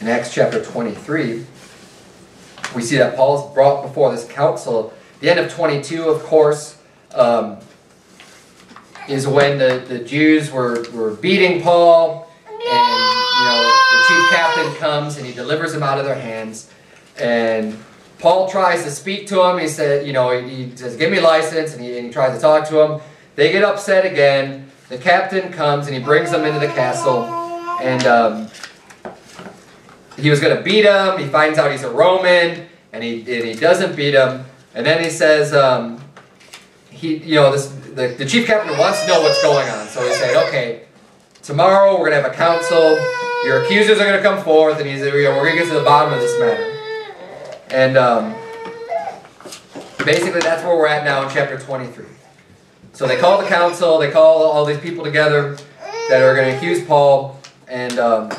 in Acts chapter 23, we see that Paul's brought before this council. The end of 22, of course, um, is when the, the Jews were, were beating Paul, and you know the chief captain comes and he delivers them out of their hands. And Paul tries to speak to him. He said, you know, he says, "Give me license," and he, and he tries to talk to him. They get upset again. The captain comes and he brings them into the castle, and um, he was going to beat him. He finds out he's a Roman, and he and he doesn't beat him. And then he says, um, he, you know, this the, the chief captain wants to know what's going on. So he said, okay, tomorrow we're going to have a council. Your accusers are going to come forth, and he's, we're going to get to the bottom of this matter. And um, basically, that's where we're at now in chapter 23. So they call the council. They call all these people together that are going to accuse Paul, and um,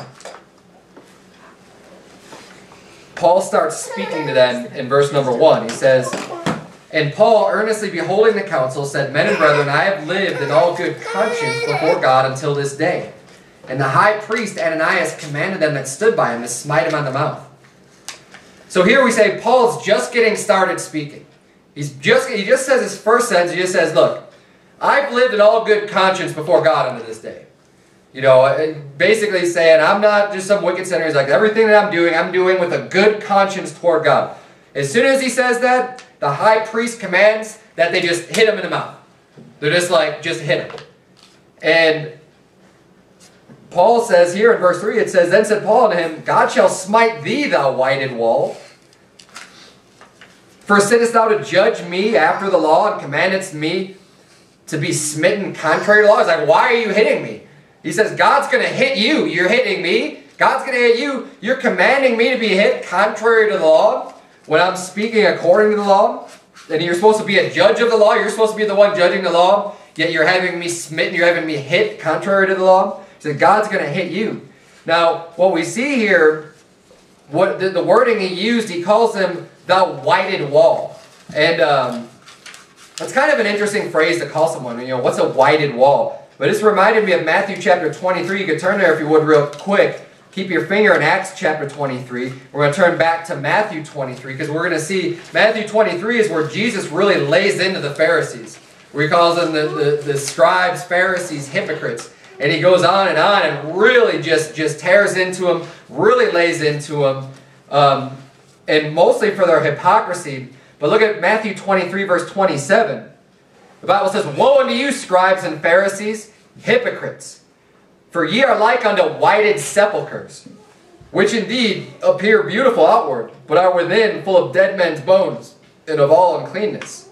Paul starts speaking to them in verse number one. He says, And Paul, earnestly beholding the council, said, Men and brethren, I have lived in all good conscience before God until this day. And the high priest Ananias commanded them that stood by him to smite him on the mouth. So here we say Paul's just getting started speaking. He's just he just says his first sentence, he just says, Look, I've lived in all good conscience before God unto this day. You know, uh, basically saying, I'm not just some wicked sinner. He's like, everything that I'm doing, I'm doing with a good conscience toward God. As soon as he says that, the high priest commands that they just hit him in the mouth. They're just like, just hit him. And Paul says here in verse 3, it says, Then said Paul unto him, God shall smite thee, thou whited wall. For sittest thou to judge me after the law, and commandest me to be smitten contrary to law? He's like, why are you hitting me? He says, God's going to hit you. You're hitting me. God's going to hit you. You're commanding me to be hit contrary to the law when I'm speaking according to the law. And you're supposed to be a judge of the law. You're supposed to be the one judging the law. Yet you're having me smitten. You're having me hit contrary to the law. He said, God's going to hit you. Now, what we see here, what the, the wording he used, he calls them the whited wall. And um, that's kind of an interesting phrase to call someone. You know, what's a whited wall? But this reminded me of Matthew chapter 23. You could turn there if you would real quick. Keep your finger in Acts chapter 23. We're going to turn back to Matthew 23 because we're going to see Matthew 23 is where Jesus really lays into the Pharisees. Where he calls them the, the, the scribes, Pharisees, hypocrites. And he goes on and on and really just, just tears into them, really lays into them, um, and mostly for their hypocrisy. But look at Matthew 23, verse 27. The Bible says, Woe unto you, scribes and Pharisees, hypocrites! For ye are like unto whited sepulchres, which indeed appear beautiful outward, but are within full of dead men's bones, and of all uncleanness.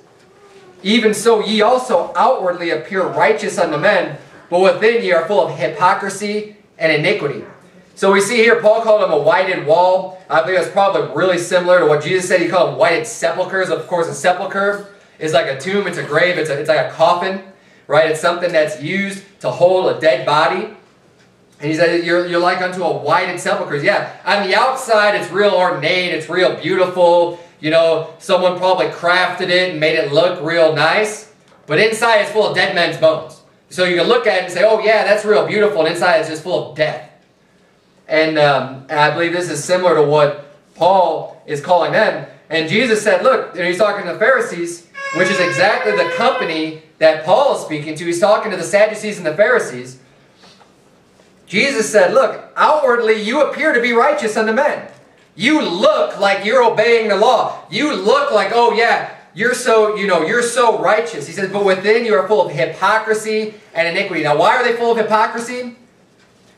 Even so ye also outwardly appear righteous unto men, but within ye are full of hypocrisy and iniquity. So we see here, Paul called them a whited wall. I believe that's probably really similar to what Jesus said. He called them whited sepulchres. Of course, a sepulcher is like a tomb, it's a grave, it's, a, it's like a coffin, right? It's something that's used to hold a dead body. And he said, you're, you're like unto a whited sepulchre. Yeah, on the outside, it's real ornate, it's real beautiful. You know, someone probably crafted it and made it look real nice. But inside, it's full of dead men's bones. So you can look at it and say, oh, yeah, that's real beautiful. And inside, it's just full of death. And, um, and I believe this is similar to what Paul is calling them. And Jesus said, look, and he's talking to the Pharisees, which is exactly the company that Paul is speaking to. He's talking to the Sadducees and the Pharisees. Jesus said, Look, outwardly you appear to be righteous unto men. You look like you're obeying the law. You look like, oh yeah, you're so, you know, you're so righteous. He says, but within you are full of hypocrisy and iniquity. Now, why are they full of hypocrisy?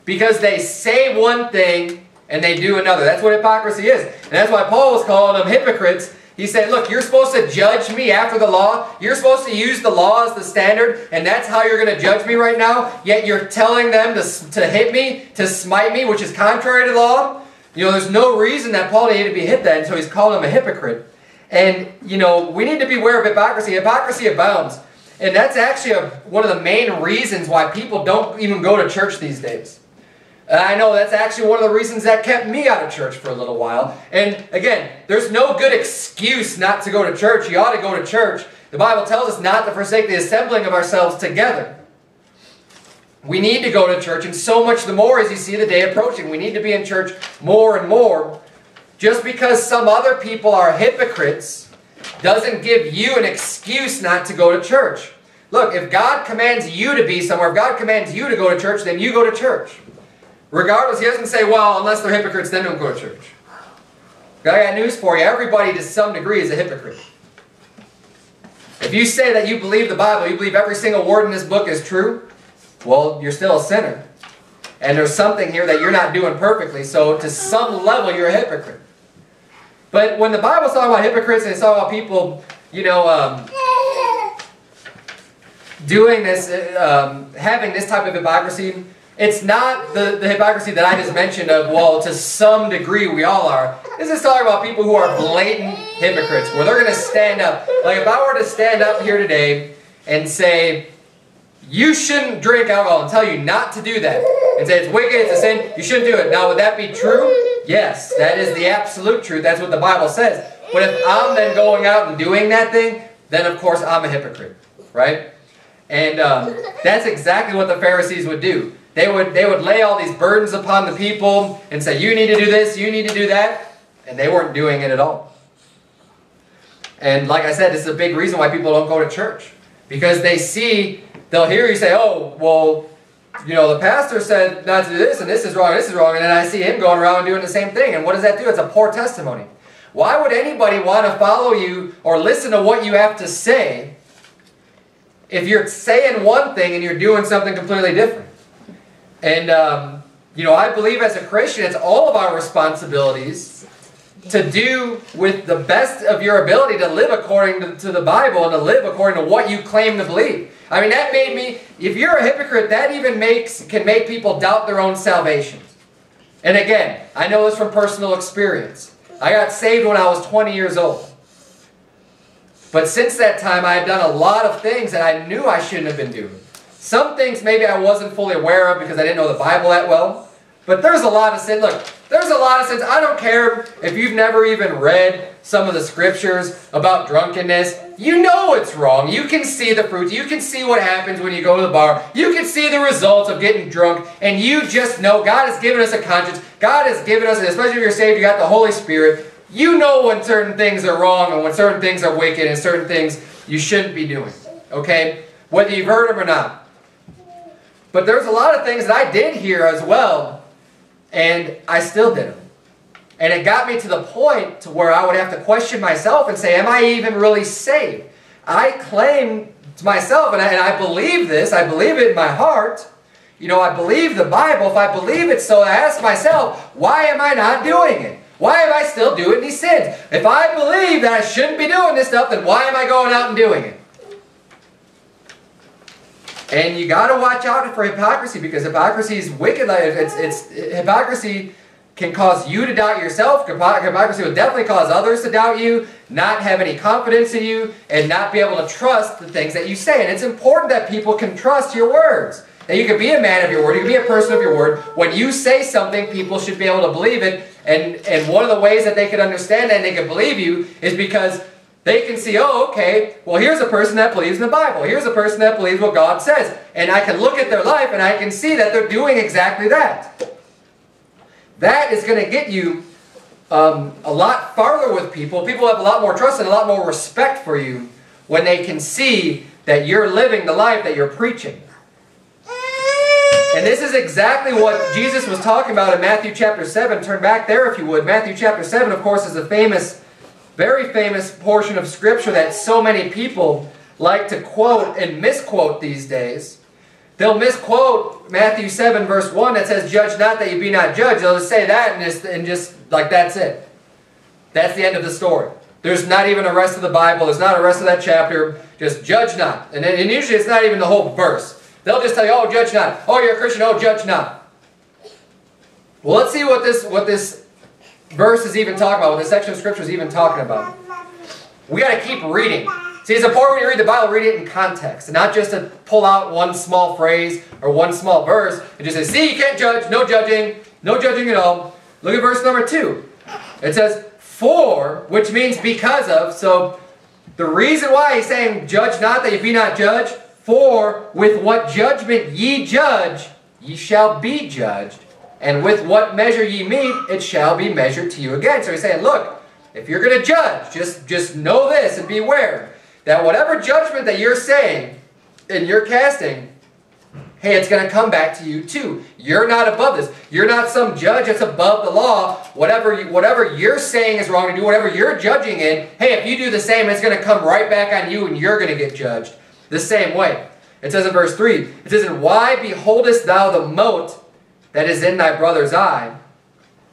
Because they say one thing and they do another. That's what hypocrisy is. And that's why Paul was calling them hypocrites he said, look, you're supposed to judge me after the law. You're supposed to use the law as the standard, and that's how you're going to judge me right now. Yet you're telling them to, to hit me, to smite me, which is contrary to law. You know, there's no reason that Paul needed to be hit then, so he's calling him a hypocrite. And, you know, we need to beware of hypocrisy. Hypocrisy abounds. And that's actually a, one of the main reasons why people don't even go to church these days. I know that's actually one of the reasons that kept me out of church for a little while. And again, there's no good excuse not to go to church. You ought to go to church. The Bible tells us not to forsake the assembling of ourselves together. we need to go to church, and so much the more as you see the day approaching. We need to be in church more and more. Just because some other people are hypocrites doesn't give you an excuse not to go to church. Look, if God commands you to be somewhere, if God commands you to go to church, then you go to church. Regardless, he doesn't say, well, unless they're hypocrites, then don't go to church. I got news for you. Everybody to some degree is a hypocrite. If you say that you believe the Bible, you believe every single word in this book is true, well, you're still a sinner. And there's something here that you're not doing perfectly. So to some level, you're a hypocrite. But when the Bible's talking about hypocrites and it's talking about people, you know, um, doing this, um, having this type of hypocrisy, it's not the, the hypocrisy that I just mentioned of, well, to some degree we all are. This is talking about people who are blatant hypocrites, where they're going to stand up. Like if I were to stand up here today and say, you shouldn't drink alcohol and tell you not to do that, and say it's wicked, it's a sin, you shouldn't do it. Now, would that be true? Yes, that is the absolute truth. That's what the Bible says. But if I'm then going out and doing that thing, then of course I'm a hypocrite, right? And um, that's exactly what the Pharisees would do. They would, they would lay all these burdens upon the people and say, you need to do this, you need to do that. And they weren't doing it at all. And like I said, this is a big reason why people don't go to church. Because they see, they'll hear you say, oh, well, you know, the pastor said not to do this, and this is wrong, this is wrong. And then I see him going around doing the same thing. And what does that do? It's a poor testimony. Why would anybody want to follow you or listen to what you have to say if you're saying one thing and you're doing something completely different? And, um, you know, I believe as a Christian, it's all of our responsibilities to do with the best of your ability to live according to, to, the Bible and to live according to what you claim to believe. I mean, that made me, if you're a hypocrite, that even makes can make people doubt their own salvation. And again, I know this from personal experience. I got saved when I was 20 years old. But since that time, I have done a lot of things that I knew I shouldn't have been doing. Some things maybe I wasn't fully aware of because I didn't know the Bible that well. But there's a lot of sin. Look, there's a lot of sins. I don't care if you've never even read some of the scriptures about drunkenness. You know it's wrong. You can see the fruits. You can see what happens when you go to the bar. You can see the results of getting drunk. And you just know God has given us a conscience. God has given us, especially if you're saved, you got the Holy Spirit. You know when certain things are wrong and when certain things are wicked and certain things you shouldn't be doing. Okay? Whether you've heard them or not. But there's a lot of things that I did here as well, and I still did them. And it got me to the point to where I would have to question myself and say, am I even really saved? I claim to myself, and I, and I believe this, I believe it in my heart. You know, I believe the Bible. If I believe it so, I ask myself, why am I not doing it? Why am I still doing these sins? If I believe that I shouldn't be doing this stuff, then why am I going out and doing it? And you got to watch out for hypocrisy because hypocrisy is wicked. It's, it's, hypocrisy can cause you to doubt yourself. Hypocrisy will definitely cause others to doubt you, not have any confidence in you, and not be able to trust the things that you say. And it's important that people can trust your words. That you can be a man of your word, you can be a person of your word. When you say something, people should be able to believe it. And, and one of the ways that they can understand that and they can believe you is because they can see, oh, okay, well, here's a person that believes in the Bible. Here's a person that believes what God says. And I can look at their life and I can see that they're doing exactly that. That is going to get you um, a lot farther with people. People have a lot more trust and a lot more respect for you when they can see that you're living the life that you're preaching. And this is exactly what Jesus was talking about in Matthew chapter 7. Turn back there if you would. Matthew chapter 7, of course, is a famous very famous portion of Scripture that so many people like to quote and misquote these days. They'll misquote Matthew 7 verse 1 that says, Judge not that you be not judged. They'll just say that and just, and just like that's it. That's the end of the story. There's not even a rest of the Bible. There's not a rest of that chapter. Just judge not. And, and usually it's not even the whole verse. They'll just tell you, oh, judge not. Oh, you're a Christian. Oh, judge not. Well, let's see what this, what this verse is even talking about, what this section of scripture is even talking about. We got to keep reading. See, it's important when you read the Bible, read it in context, and not just to pull out one small phrase or one small verse and just say, see, you can't judge, no judging, no judging at all. Look at verse number two. It says, for, which means because of. So the reason why he's saying, judge not that you be not judged, For with what judgment ye judge, ye shall be judged. And with what measure ye meet, it shall be measured to you again. So he's saying, look, if you're going to judge, just, just know this and beware that whatever judgment that you're saying and you're casting, hey, it's going to come back to you too. You're not above this. You're not some judge that's above the law. Whatever, you, whatever you're saying is wrong to do, whatever you're judging in, hey, if you do the same, it's going to come right back on you and you're going to get judged the same way. It says in verse 3, it says, And why beholdest thou the mote that is in thy brother's eye,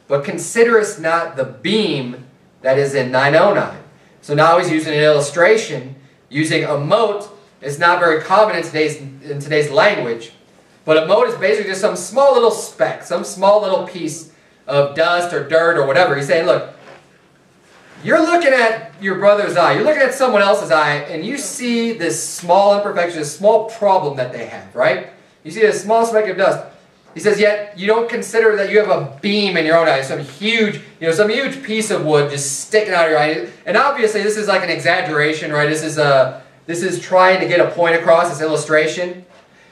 but considerest not the beam that is in thine own eye? So now he's using an illustration, using a mote. It's not very common in today's, in today's language. But a mote is basically just some small little speck, some small little piece of dust or dirt or whatever. He's saying, look, you're looking at your brother's eye, you're looking at someone else's eye, and you see this small imperfection, this small problem that they have, right? You see this small speck of dust. He says, yet you don't consider that you have a beam in your own eye, some huge, you know, some huge piece of wood just sticking out of your eye. And obviously, this is like an exaggeration, right? This is a, this is trying to get a point across, this illustration.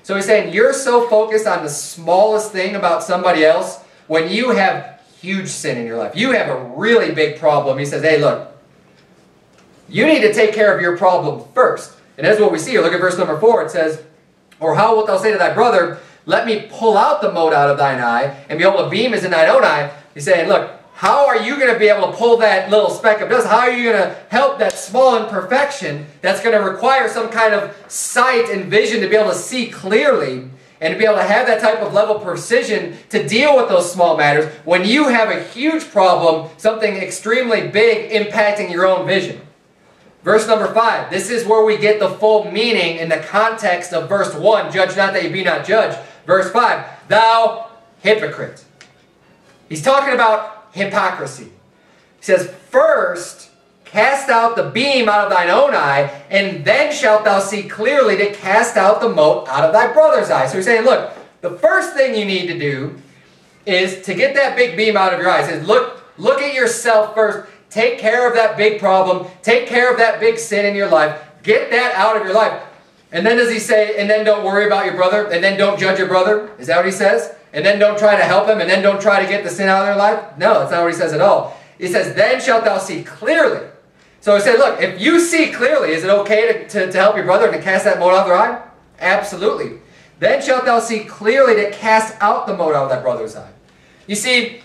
So he's saying you're so focused on the smallest thing about somebody else when you have huge sin in your life. You have a really big problem. He says, hey, look, you need to take care of your problem first. And that's what we see here. Look at verse number 4. It says, Or how wilt thou say to thy brother, Let me pull out the mote out of thine eye, and behold, a beam is in thine own eye. He's saying, look, how are you going to be able to pull that little speck of dust? How are you going to help that small imperfection that's going to require some kind of sight and vision to be able to see clearly? and to be able to have that type of level precision to deal with those small matters when you have a huge problem, something extremely big impacting your own vision. Verse number 5, this is where we get the full meaning in the context of verse 1, judge not that you be not judged. Verse 5, thou hypocrite. He's talking about hypocrisy. He says, first, Cast out the beam out of thine own eye, and then shalt thou see clearly to cast out the mote out of thy brother's eye. So he's saying, look, the first thing you need to do is to get that big beam out of your eyes. Says, look, look at yourself first. Take care of that big problem. Take care of that big sin in your life. Get that out of your life. And then does he say, and then don't worry about your brother, and then don't judge your brother? Is that what he says? And then don't try to help him, and then don't try to get the sin out of their life? No, that's not what he says at all. He says, then shalt thou see clearly so he said, look, if you see clearly, is it okay to, to, to help your brother and to cast that mote out of their eye? Absolutely. Then shalt thou see clearly to cast out the mote out of that brother's eye. You see,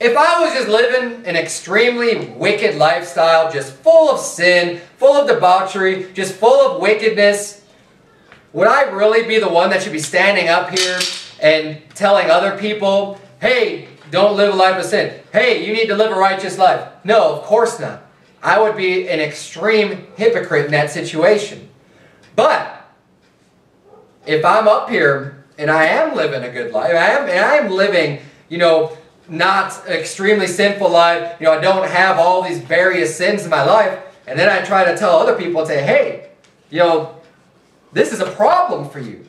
if I was just living an extremely wicked lifestyle, just full of sin, full of debauchery, just full of wickedness, would I really be the one that should be standing up here and telling other people, hey, don't live a life of sin. Hey, you need to live a righteous life. No, of course not. I would be an extreme hypocrite in that situation. But if I'm up here and I am living a good life, I am, and I am living, you know, not extremely sinful life, you know, I don't have all these various sins in my life, and then I try to tell other people say, hey, you know, this is a problem for you.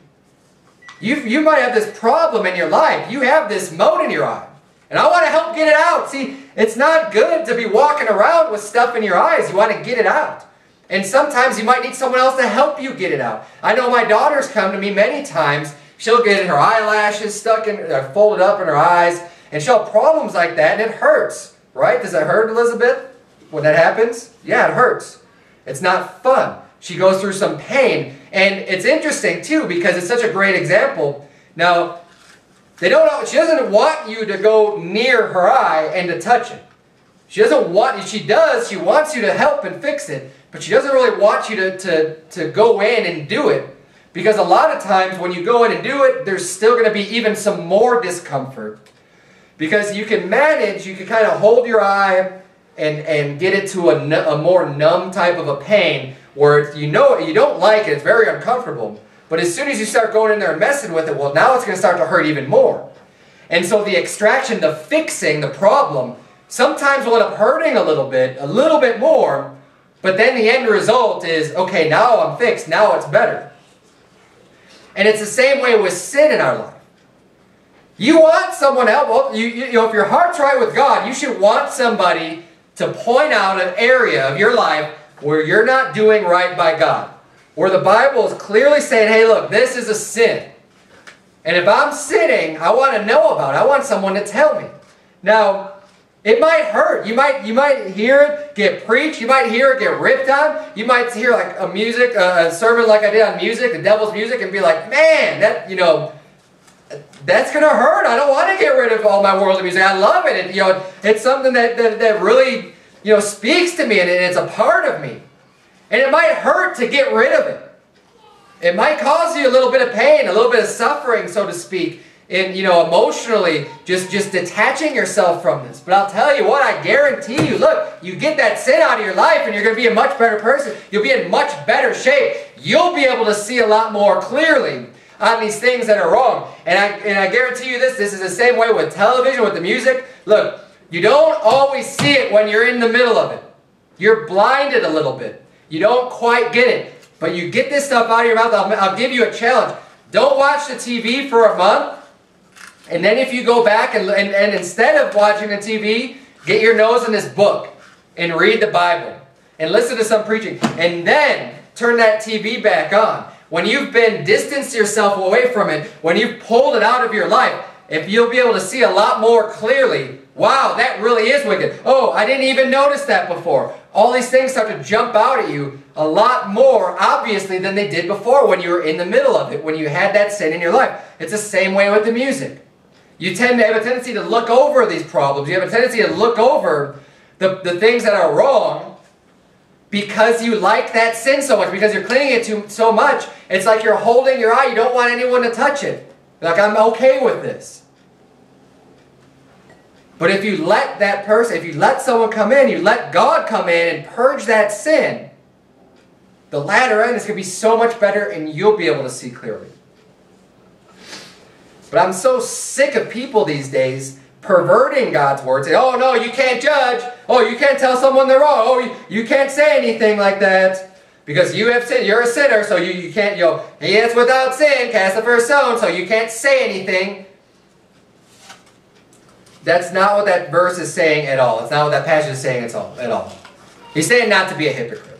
You, you might have this problem in your life. You have this mote in your eye. And I want to help get it out. See, it's not good to be walking around with stuff in your eyes. You want to get it out. And sometimes you might need someone else to help you get it out. I know my daughter's come to me many times. She'll get her eyelashes stuck in, uh, folded up in her eyes, and she'll have problems like that, and it hurts, right? Does it hurt, Elizabeth, when that happens? Yeah, it hurts. It's not fun. She goes through some pain, and it's interesting too because it's such a great example. Now, they don't she doesn't want you to go near her eye and to touch it. She doesn't want, she does, she wants you to help and fix it, but she doesn't really want you to, to, to go in and do it. Because a lot of times when you go in and do it, there's still going to be even some more discomfort. Because you can manage, you can kind of hold your eye and, and get it to a, a more numb type of a pain where you know it, you don't like it, it's very uncomfortable. But as soon as you start going in there and messing with it, well, now it's going to start to hurt even more. And so the extraction, the fixing, the problem, sometimes will end up hurting a little bit, a little bit more, but then the end result is, okay, now I'm fixed, now it's better. And it's the same way with sin in our life. You want someone else, well, you, you know, if your heart's right with God, you should want somebody to point out an area of your life where you're not doing right by God. where the Bible is clearly saying, hey, look, this is a sin. And if I'm sinning, I want to know about it. I want someone to tell me. Now, it might hurt. You might you might hear it get preached. You might hear it get ripped on. You might hear like a music, a sermon like I did on music, the devil's music, and be like, man, that you know, that's gonna hurt. I don't want to get rid of all my worldly music. I love it. And, you know, it's something that, that that really you know speaks to me, and it's a part of me. And it might hurt to get rid of it. It might cause you a little bit of pain, a little bit of suffering, so to speak in you know emotionally just just detaching yourself from this but i'll tell you what i guarantee you look you get that sin out of your life and you're going to be a much better person you'll be in much better shape you'll be able to see a lot more clearly on these things that are wrong. And i and i guarantee you this this is the same way with television with the music. Look you don't always see it when you're in the middle of it. You're blinded a little bit. You don't quite get it. But you get this stuff out of your mouth. I'll, I'll give you a challenge. Don't watch the tv for a month. And then if you go back and, and, and instead of watching the TV, get your nose in this book and read the Bible. And listen to some preaching. And then turn that TV back on. When you've been distanced yourself away from it, when you've pulled it out of your life, if you'll be able to see a lot more clearly, wow, that really is wicked. Oh, I didn't even notice that before. All these things start to jump out at you a lot more obviously than they did before when you were in the middle of it, when you had that sin in your life. It's the same way with the music. You tend to have a tendency to look over these problems. You have a tendency to look over the, the things that are wrong because you like that sin so much, because you're clinging it to so much. It's like you're holding your eye. You don't want anyone to touch it. Like, I'm okay with this. But if you let that person, if you let someone come in, you let God come in and purge that sin, the latter end is going to be so much better and you'll be able to see clearly. But I'm so sick of people these days perverting God's word. Say, oh no, you can't judge. Oh, you can't tell someone they're wrong. Oh, you, you can't say anything like that. Because you have sinned. You're a sinner, so you, you can't, you know, he is without sin, cast the first stone, so you can't say anything. That's not what that verse is saying at all. It's not what that passage is saying at all. At all. He's saying not to be a hypocrite.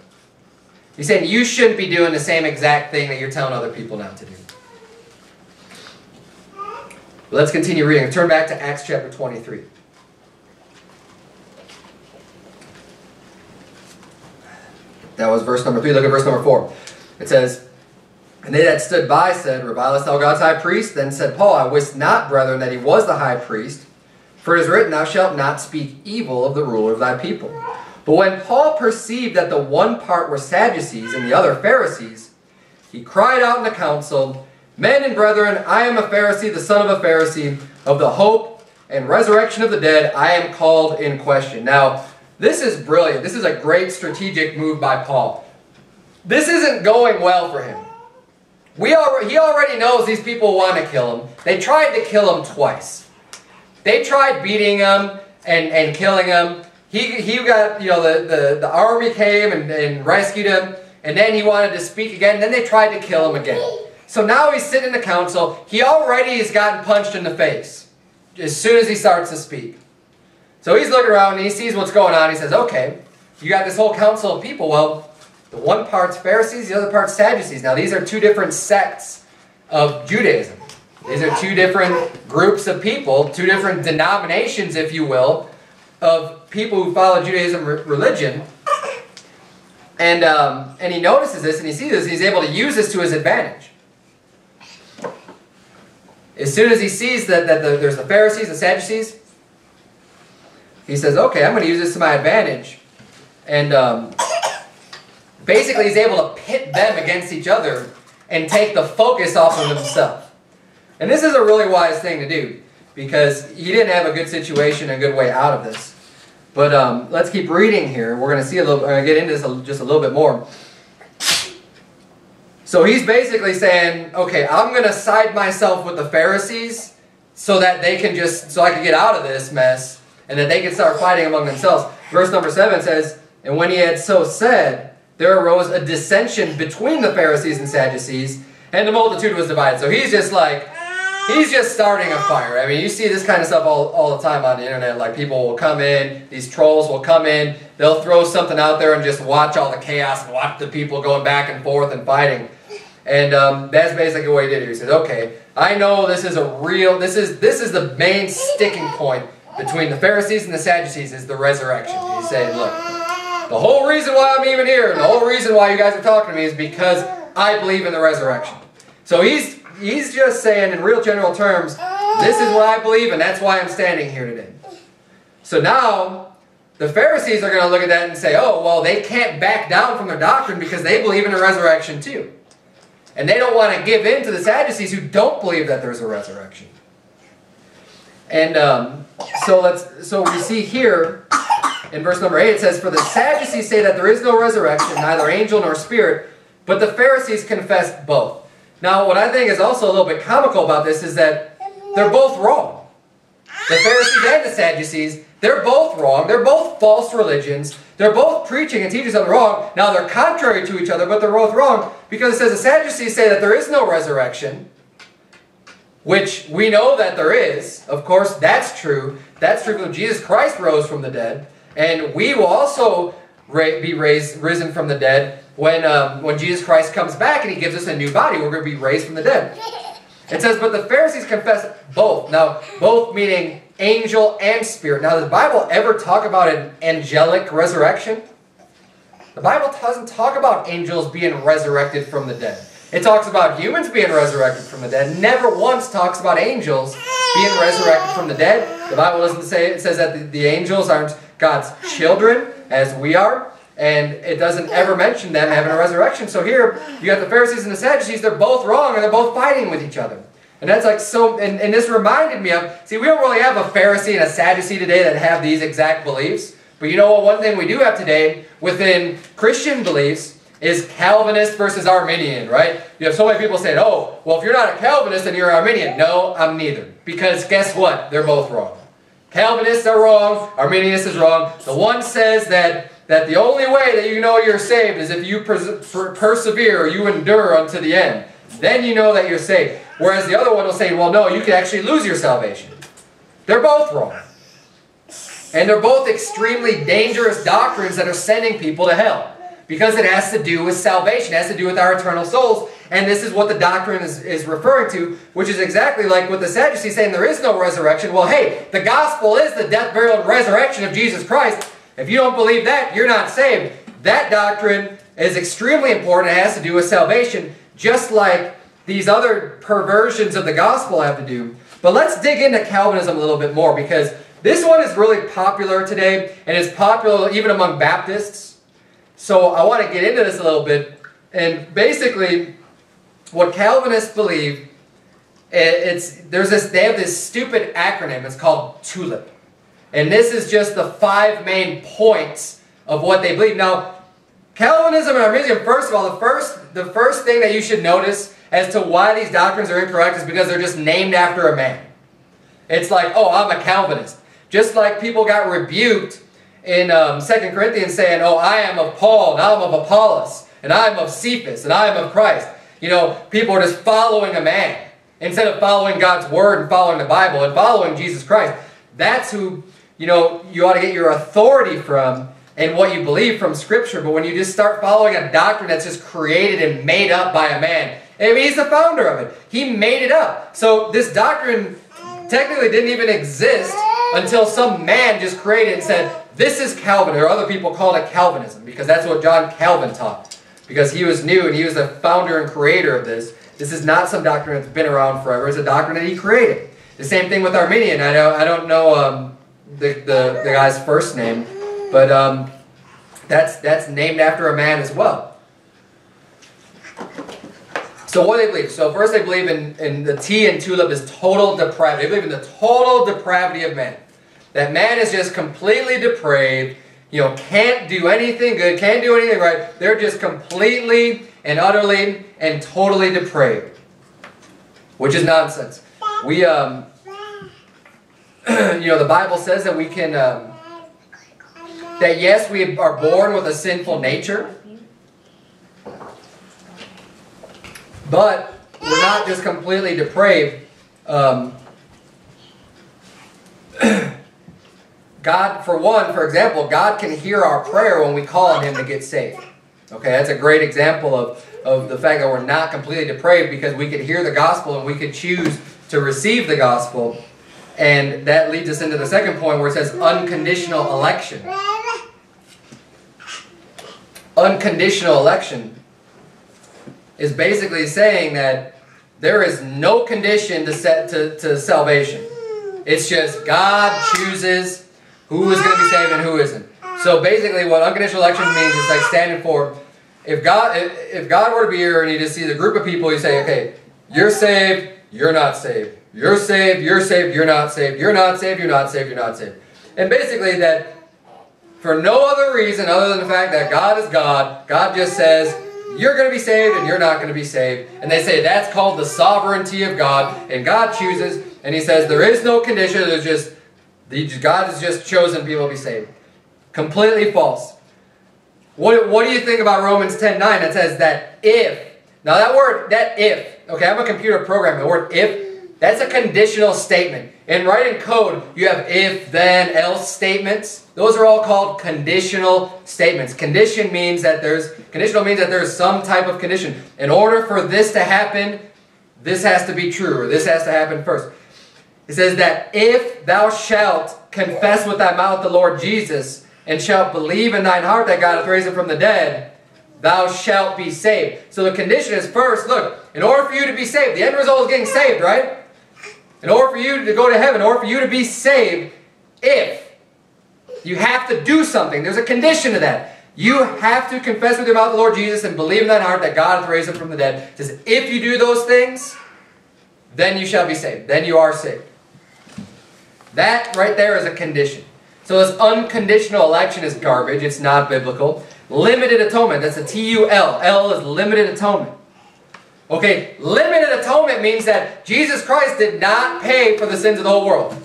He's saying you shouldn't be doing the same exact thing that you're telling other people not to do. Let's continue reading. Turn back to Acts chapter 23. That was verse number 3. Look at verse number 4. It says, And they that stood by said, Revilest thou God's high priest? Then said Paul, I wist not, brethren, that he was the high priest. For it is written, Thou shalt not speak evil of the ruler of thy people. But when Paul perceived that the one part were Sadducees and the other Pharisees, he cried out in the council, Men and brethren, I am a Pharisee, the son of a Pharisee, of the hope and resurrection of the dead, I am called in question. Now, this is brilliant. This is a great strategic move by Paul. This isn't going well for him. We already, he already knows these people want to kill him. They tried to kill him twice. They tried beating him and, and killing him. He, he got, you know, the, the, the army came and, and rescued him. And then he wanted to speak again. Then they tried to kill him again. So now he's sitting in the council. He already has gotten punched in the face as soon as he starts to speak. So he's looking around and he sees what's going on. He says, okay, you got this whole council of people. Well, the one part's Pharisees, the other part's Sadducees. Now these are two different sects of Judaism. These are two different groups of people, two different denominations, if you will, of people who follow Judaism religion. And, um, and he notices this and he sees this and he's able to use this to his advantage. As soon as he sees that, that the, there's the Pharisees, the Sadducees, he says, okay, I'm going to use this to my advantage. And um, basically he's able to pit them against each other and take the focus off of himself. And this is a really wise thing to do because he didn't have a good situation, a good way out of this. But um, let's keep reading here. We're going to see a little, we're going to get into this just a little bit more. So he's basically saying, okay, I'm going to side myself with the Pharisees so that they can just, so I can get out of this mess and that they can start fighting among themselves. Verse number 7 says, And when he had so said, there arose a dissension between the Pharisees and Sadducees, and the multitude was divided. So he's just like, he's just starting a fire. I mean, you see this kind of stuff all, all the time on the internet. Like people will come in, these trolls will come in, they'll throw something out there and just watch all the chaos and watch the people going back and forth and fighting. And um, that's basically what he did here. He said, okay, I know this is a real, this is, this is the main sticking point between the Pharisees and the Sadducees is the resurrection. He's saying, look, the whole reason why I'm even here, and the whole reason why you guys are talking to me is because I believe in the resurrection. So he's he's just saying in real general terms, this is what I believe and that's why I'm standing here today. So now, the Pharisees are going to look at that and say, oh, well, they can't back down from their doctrine because they believe in a resurrection too. And they don't want to give in to the Sadducees who don't believe that there's a resurrection. And um, so let's so we see here in verse number 8 it says, For the Sadducees say that there is no resurrection, neither angel nor spirit, but the Pharisees confess both. Now, what I think is also a little bit comical about this is that they're both wrong. The Pharisees and the Sadducees, they're both wrong. They're both false religions. They're both preaching and teaching something wrong. Now, they're contrary to each other, but they're both wrong because it says the Sadducees say that there is no resurrection, which we know that there is. Of course, that's true. That's true because Jesus Christ rose from the dead, and we will also be raised, risen from the dead when, um, when Jesus Christ comes back and he gives us a new body. We're going to be raised from the dead. It says, but the Pharisees confess both. Now, both meaning angel and spirit. Now, does the Bible ever talk about an angelic resurrection? The Bible doesn't talk about angels being resurrected from the dead. It talks about humans being resurrected from the dead. Never once talks about angels being resurrected from the dead. The Bible doesn't say, it says that the, the angels aren't God's children as we are. And it doesn't ever mention them having a resurrection. So here, you got the Pharisees and the Sadducees, they're both wrong and they're both fighting with each other. And that's like so, and, and this reminded me of, see, we don't really have a Pharisee and a Sadducee today that have these exact beliefs. But you know what? One thing we do have today within Christian beliefs is Calvinist versus Arminian, right? You have so many people saying, oh, well, if you're not a Calvinist, then you're Arminian. No, I'm neither. Because guess what? They're both wrong. Calvinists are wrong. Arminianists is wrong. The one says that that the only way that you know you're saved is if you pers persevere or you endure unto the end. Then you know that you're saved. Whereas the other one will say, well, no, you can actually lose your salvation. They're both wrong. And they're both extremely dangerous doctrines that are sending people to hell. Because it has to do with salvation. It has to do with our eternal souls. And this is what the doctrine is, is referring to, which is exactly like what the Sadducees saying there is no resurrection. Well, hey, the gospel is the death, burial, and resurrection of Jesus Christ. If you don't believe that, you're not saved. That doctrine is extremely important. It has to do with salvation, just like these other perversions of the gospel have to do. But let's dig into Calvinism a little bit more because this one is really popular today and it's popular even among Baptists. So I want to get into this a little bit. And basically, what Calvinists believe, it's there's this they have this stupid acronym. It's called TULIP. And this is just the five main points of what they believe. Now, Calvinism and Arminianism, first of all, the first, the first thing that you should notice as to why these doctrines are incorrect is because they're just named after a man. It's like, oh, I'm a Calvinist. Just like people got rebuked in um, 2 Corinthians saying, oh, I am of Paul, and I'm of Apollos, and I'm of Cephas, and I am of Christ. You know, people are just following a man instead of following God's Word and following the Bible and following Jesus Christ. That's who you know, you ought to get your authority from and what you believe from Scripture. But when you just start following a doctrine that's just created and made up by a man, I mean, he's the founder of it. He made it up. So this doctrine technically didn't even exist until some man just created and said, this is Calvin, or other people called it Calvinism, because that's what John Calvin taught. Because he was new and he was the founder and creator of this. This is not some doctrine that's been around forever. It's a doctrine that he created. The same thing with Arminian. I, know, I don't know um, the, the, the guy's first name, but um, that's, that's named after a man as well. So what do they believe? So first they believe in, in the T and tulip is total depravity. They believe in the total depravity of man. That man is just completely depraved, you know, can't do anything good, can't do anything right. They're just completely and utterly and totally depraved. Which is nonsense. We, um, you know, the Bible says that we can, um, that yes, we are born with a sinful nature, but we're not just completely depraved. Um, God, for one, for example, God can hear our prayer when we call on Him to get saved. Okay, that's a great example of, of the fact that we're not completely depraved because we could hear the gospel and we could choose to receive the gospel. And that leads us into the second point where it says unconditional election. Unconditional election is basically saying that there is no condition to set to, to salvation. It's just God chooses who is going to be saved and who isn't. So basically, what unconditional election means is like standing for. If God, if God were to be here and he just sees a group of people, you say, okay, you're saved, you're not saved. You're saved, you're saved, you're not saved. You're not saved, you're not saved, you're not saved. And basically that for no other reason other than the fact that God is God, God just says, you're going to be saved and you're not going to be saved. And they say that's called the sovereignty of God. And God chooses, and he says there is no condition, there's just, God has just chosen people to be saved. Completely false. What, what do you think about Romans 10 9 that says that if, now that word, that if, okay, I'm a computer programmer, the word if, that's a conditional statement. In writing code, you have if, then, else statements. Those are all called conditional statements. Condition means that there's, conditional means that there's some type of condition. In order for this to happen, this has to be true, or this has to happen first. It says that if thou shalt confess with thy mouth the Lord Jesus, and shalt believe in thine heart that God hath raised him from the dead, thou shalt be saved. So the condition is first, look, in order for you to be saved, the end result is getting saved, right? In order for you to go to heaven, in order for you to be saved, if you have to do something, there's a condition to that. You have to confess with your mouth the Lord Jesus and believe in thine heart that God hath raised him from the dead. It says, if you do those things, then you shall be saved. Then you are saved. That right there is a condition. So this unconditional election is garbage. It's not biblical. Limited atonement. That's a T-U-L. L is limited atonement. Okay, limited atonement means that Jesus Christ did not pay for the sins of the whole world.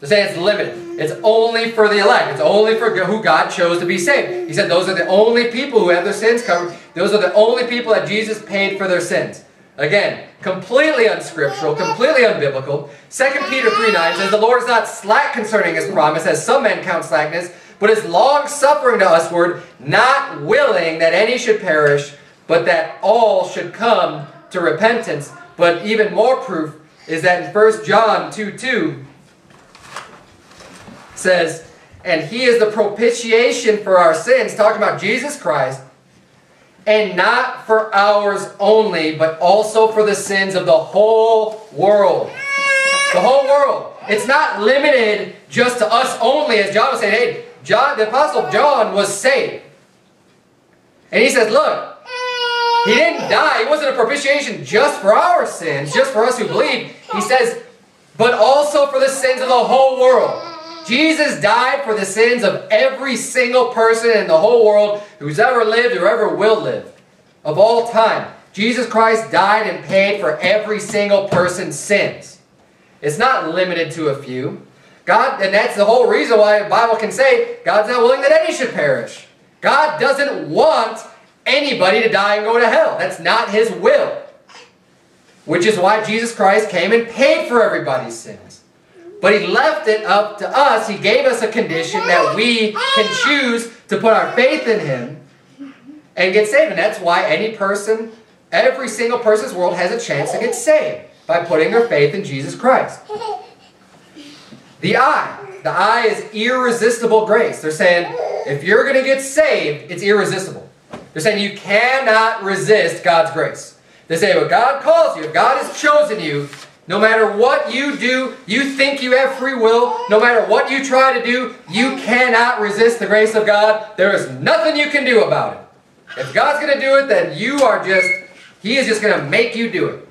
To say it's limited. It's only for the elect. It's only for who God chose to be saved. He said those are the only people who have their sins covered. Those are the only people that Jesus paid for their sins. Again, completely unscriptural, completely unbiblical. 2 Peter 3 9 says, The Lord is not slack concerning his promise, as some men count slackness, but is long suffering to usward, not willing that any should perish, but that all should come to repentance. But even more proof is that in 1 John 2 2 says, And he is the propitiation for our sins, talking about Jesus Christ and not for ours only, but also for the sins of the whole world. The whole world. It's not limited just to us only, as John was saying. Hey, John, the Apostle John was saved. And he says, look, he didn't die. He wasn't a propitiation just for our sins, just for us who believe. He says, but also for the sins of the whole world. Jesus died for the sins of every single person in the whole world who's ever lived or ever will live. Of all time. Jesus Christ died and paid for every single person's sins. It's not limited to a few. God, and that's the whole reason why the Bible can say God's not willing that any should perish. God doesn't want anybody to die and go to hell. That's not his will. Which is why Jesus Christ came and paid for everybody's sins. But he left it up to us. He gave us a condition that we can choose to put our faith in him and get saved. And that's why any person, every single person's world has a chance to get saved by putting their faith in Jesus Christ. The I. The I is irresistible grace. They're saying, if you're going to get saved, it's irresistible. They're saying you cannot resist God's grace. They say, well, God calls you, God has chosen you, no matter what you do, you think you have free will. No matter what you try to do, you cannot resist the grace of God. There is nothing you can do about it. If God's going to do it, then you are just, He is just going to make you do it.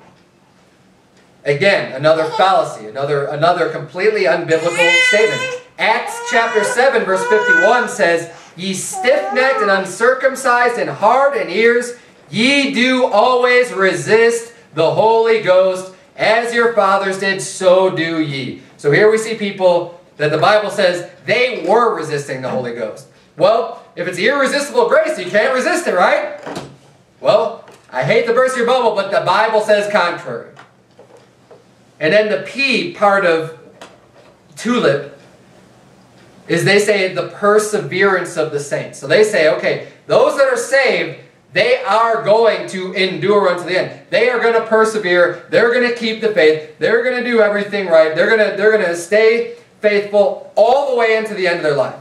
Again, another fallacy, another, another completely unbiblical statement. Acts chapter 7, verse 51 says, Ye stiff-necked and uncircumcised in heart and ears, ye do always resist the Holy Ghost, as your fathers did, so do ye. So here we see people that the Bible says they were resisting the Holy Ghost. Well, if it's irresistible grace, you can't resist it, right? Well, I hate to burst your bubble, but the Bible says contrary. And then the P part of tulip is they say the perseverance of the saints. So they say, okay, those that are saved, they are going to endure unto the end. They are going to persevere. They're going to keep the faith. They're going to do everything right. They're going to, they're going to stay faithful all the way into the end of their life.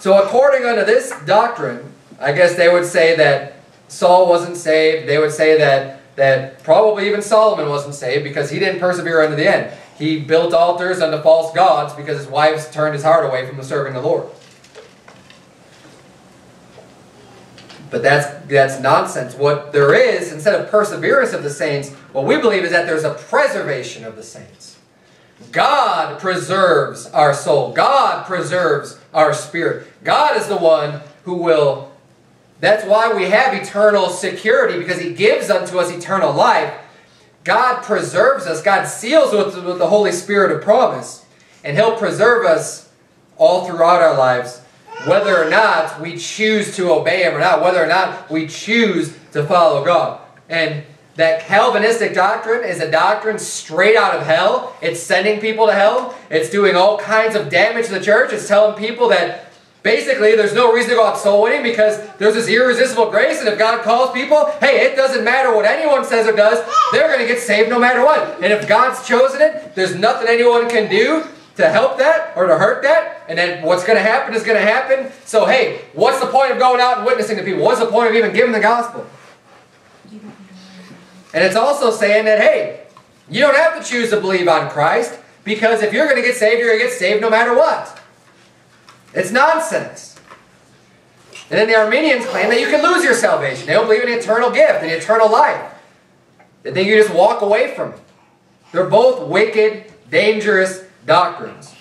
So according unto this doctrine, I guess they would say that Saul wasn't saved. They would say that that probably even Solomon wasn't saved because he didn't persevere unto the end. He built altars unto false gods because his wives turned his heart away from the serving the Lord. But that's that's nonsense. What there is, instead of perseverance of the saints, what we believe is that there's a preservation of the saints. God preserves our soul. God preserves our spirit. God is the one who will that's why we have eternal security because He gives unto us eternal life. God preserves us. God seals with, with the Holy Spirit of promise. And He'll preserve us all throughout our lives, whether or not we choose to obey Him or not, whether or not we choose to follow God. And that Calvinistic doctrine is a doctrine straight out of hell. It's sending people to hell. It's doing all kinds of damage to the church. It's telling people that Basically, there's no reason to go out soul winning because there's this irresistible grace, and if God calls people, hey, it doesn't matter what anyone says or does, they're going to get saved no matter what. And if God's chosen it, there's nothing anyone can do to help that or to hurt that, and then what's going to happen is going to happen. So, hey, what's the point of going out and witnessing to people? What's the point of even giving the gospel? And it's also saying that, hey, you don't have to choose to believe on Christ because if you're going to get saved, you're going to get saved no matter what. It's nonsense. And then the Arminians claim that you can lose your salvation. They don't believe in eternal gift and eternal life. They think you just walk away from it. They're both wicked, dangerous doctrines.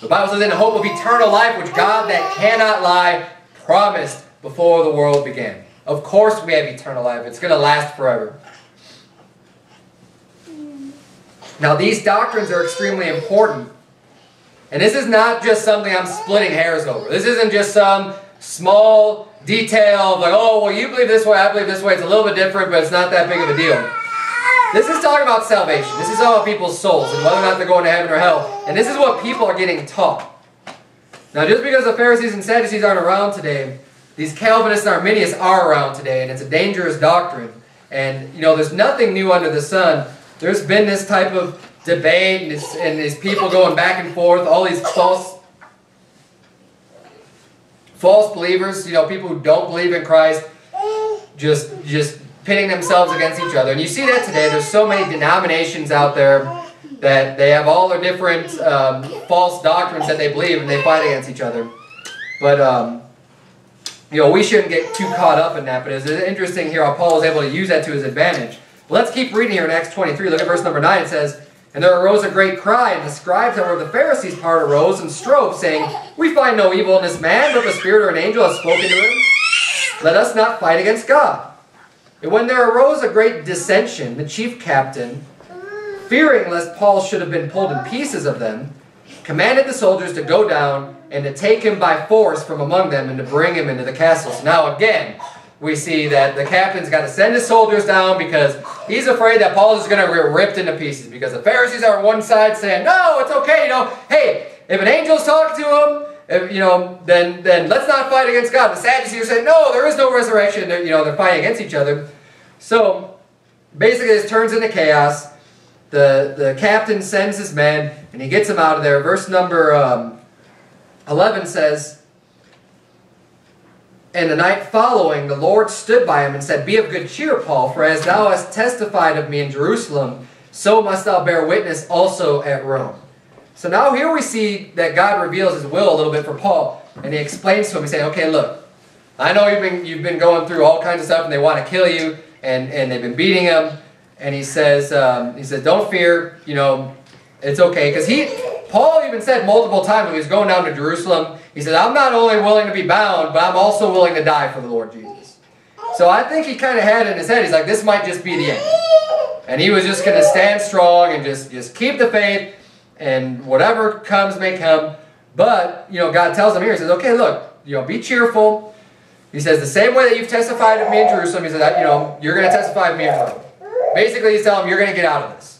The Bible says, in the hope of eternal life, which God that cannot lie promised before the world began. Of course we have eternal life. It's going to last forever. Now these doctrines are extremely important and this is not just something I'm splitting hairs over. This isn't just some small detail like, oh, well, you believe this way, I believe this way. It's a little bit different, but it's not that big of a deal. This is talking about salvation. This is all about people's souls and whether or not they're going to heaven or hell. And this is what people are getting taught. Now, just because the Pharisees and Sadducees aren't around today, these Calvinists and Arminians are around today, and it's a dangerous doctrine. And, you know, there's nothing new under the sun. There's been this type of debate and these, and people going back and forth, all these false false believers, you know, people who don't believe in Christ, just just pitting themselves against each other. And you see that today. There's so many denominations out there that they have all their different um, false doctrines that they believe, and they fight against each other. But um, you know, we shouldn't get too caught up in that. But it's interesting here how Paul was able to use that to his advantage. Let's keep reading here in Acts 23. Look at verse number 9. It says, and there arose a great cry, and the scribes that were of the Pharisees' part arose and strove, saying, We find no evil in this man, but the Spirit or an angel has spoken to him. Let us not fight against God. And when there arose a great dissension, the chief captain, fearing lest Paul should have been pulled in pieces of them, commanded the soldiers to go down and to take him by force from among them and to bring him into the castles. Now again, we see that the captain's got to send his soldiers down because he's afraid that Paul is going to get ripped into pieces because the Pharisees are on one side saying, no, it's okay, you know, hey, if an angel's talking to him, if, you know, then then let's not fight against God. The Sadducees are saying, no, there is no resurrection. They're, you know, they're fighting against each other. So basically, this turns into chaos. The the captain sends his men and he gets them out of there. Verse number um, eleven says. And the night following, the Lord stood by him and said, Be of good cheer, Paul, for as thou hast testified of me in Jerusalem, so must thou bear witness also at Rome. So now here we see that God reveals his will a little bit for Paul, and he explains to him, he's saying, okay, look, I know you've been, you've been going through all kinds of stuff, and they want to kill you, and, and they've been beating him, and he says, um, he says, don't fear, you know, it's okay, because he, Paul even said multiple times when he was going down to Jerusalem, he said, I'm not only willing to be bound, but I'm also willing to die for the Lord Jesus. So I think he kind of had in his head, he's like, this might just be the end. And he was just going to stand strong and just, just keep the faith, and whatever comes may come. But, you know, God tells him here, he says, okay, look, you know, be cheerful. He says, the same way that you've testified of me in Jerusalem, he says, you know, you're going to testify of me in Rome. Basically, he's telling him, you're going to get out of this.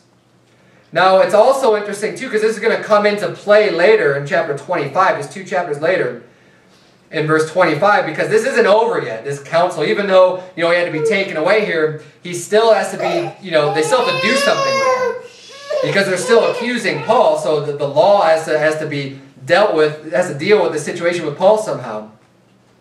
Now, it's also interesting, too, because this is going to come into play later in chapter 25, just two chapters later, in verse 25, because this isn't over yet, this council. Even though, you know, he had to be taken away here, he still has to be, you know, they still have to do something with him. Because they're still accusing Paul, so the, the law has to, has to be dealt with, has to deal with the situation with Paul somehow.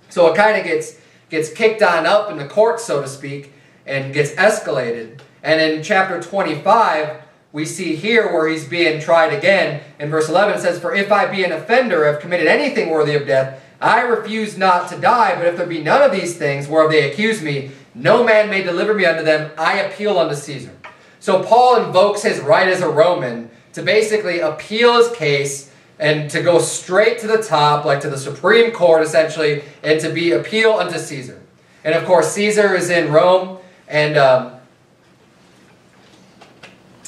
So it kind of gets, gets kicked on up in the court, so to speak, and gets escalated. And in chapter 25, we see here where he's being tried again. In verse 11 it says, For if I be an offender, have committed anything worthy of death, I refuse not to die, but if there be none of these things whereof they accuse me, no man may deliver me unto them, I appeal unto Caesar. So Paul invokes his right as a Roman to basically appeal his case and to go straight to the top, like to the Supreme Court essentially, and to be appeal unto Caesar. And of course, Caesar is in Rome, and um,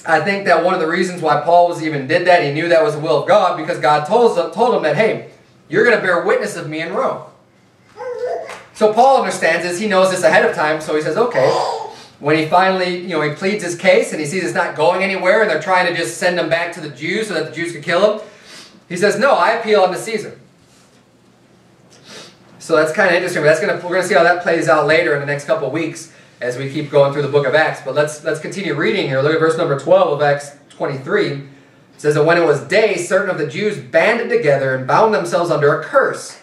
I think that one of the reasons why Paul was even did that, he knew that was the will of God because God told, told him that, hey, you're going to bear witness of me in Rome. So Paul understands this. He knows this ahead of time. So he says, okay. When he finally, you know, he pleads his case and he sees it's not going anywhere and they're trying to just send him back to the Jews so that the Jews could kill him, he says, no, I appeal unto Caesar. So that's kind of interesting. But that's gonna, we're going to see how that plays out later in the next couple weeks as we keep going through the book of Acts. But let's, let's continue reading here. Look at verse number 12 of Acts 23. It says, And when it was day, certain of the Jews banded together and bound themselves under a curse,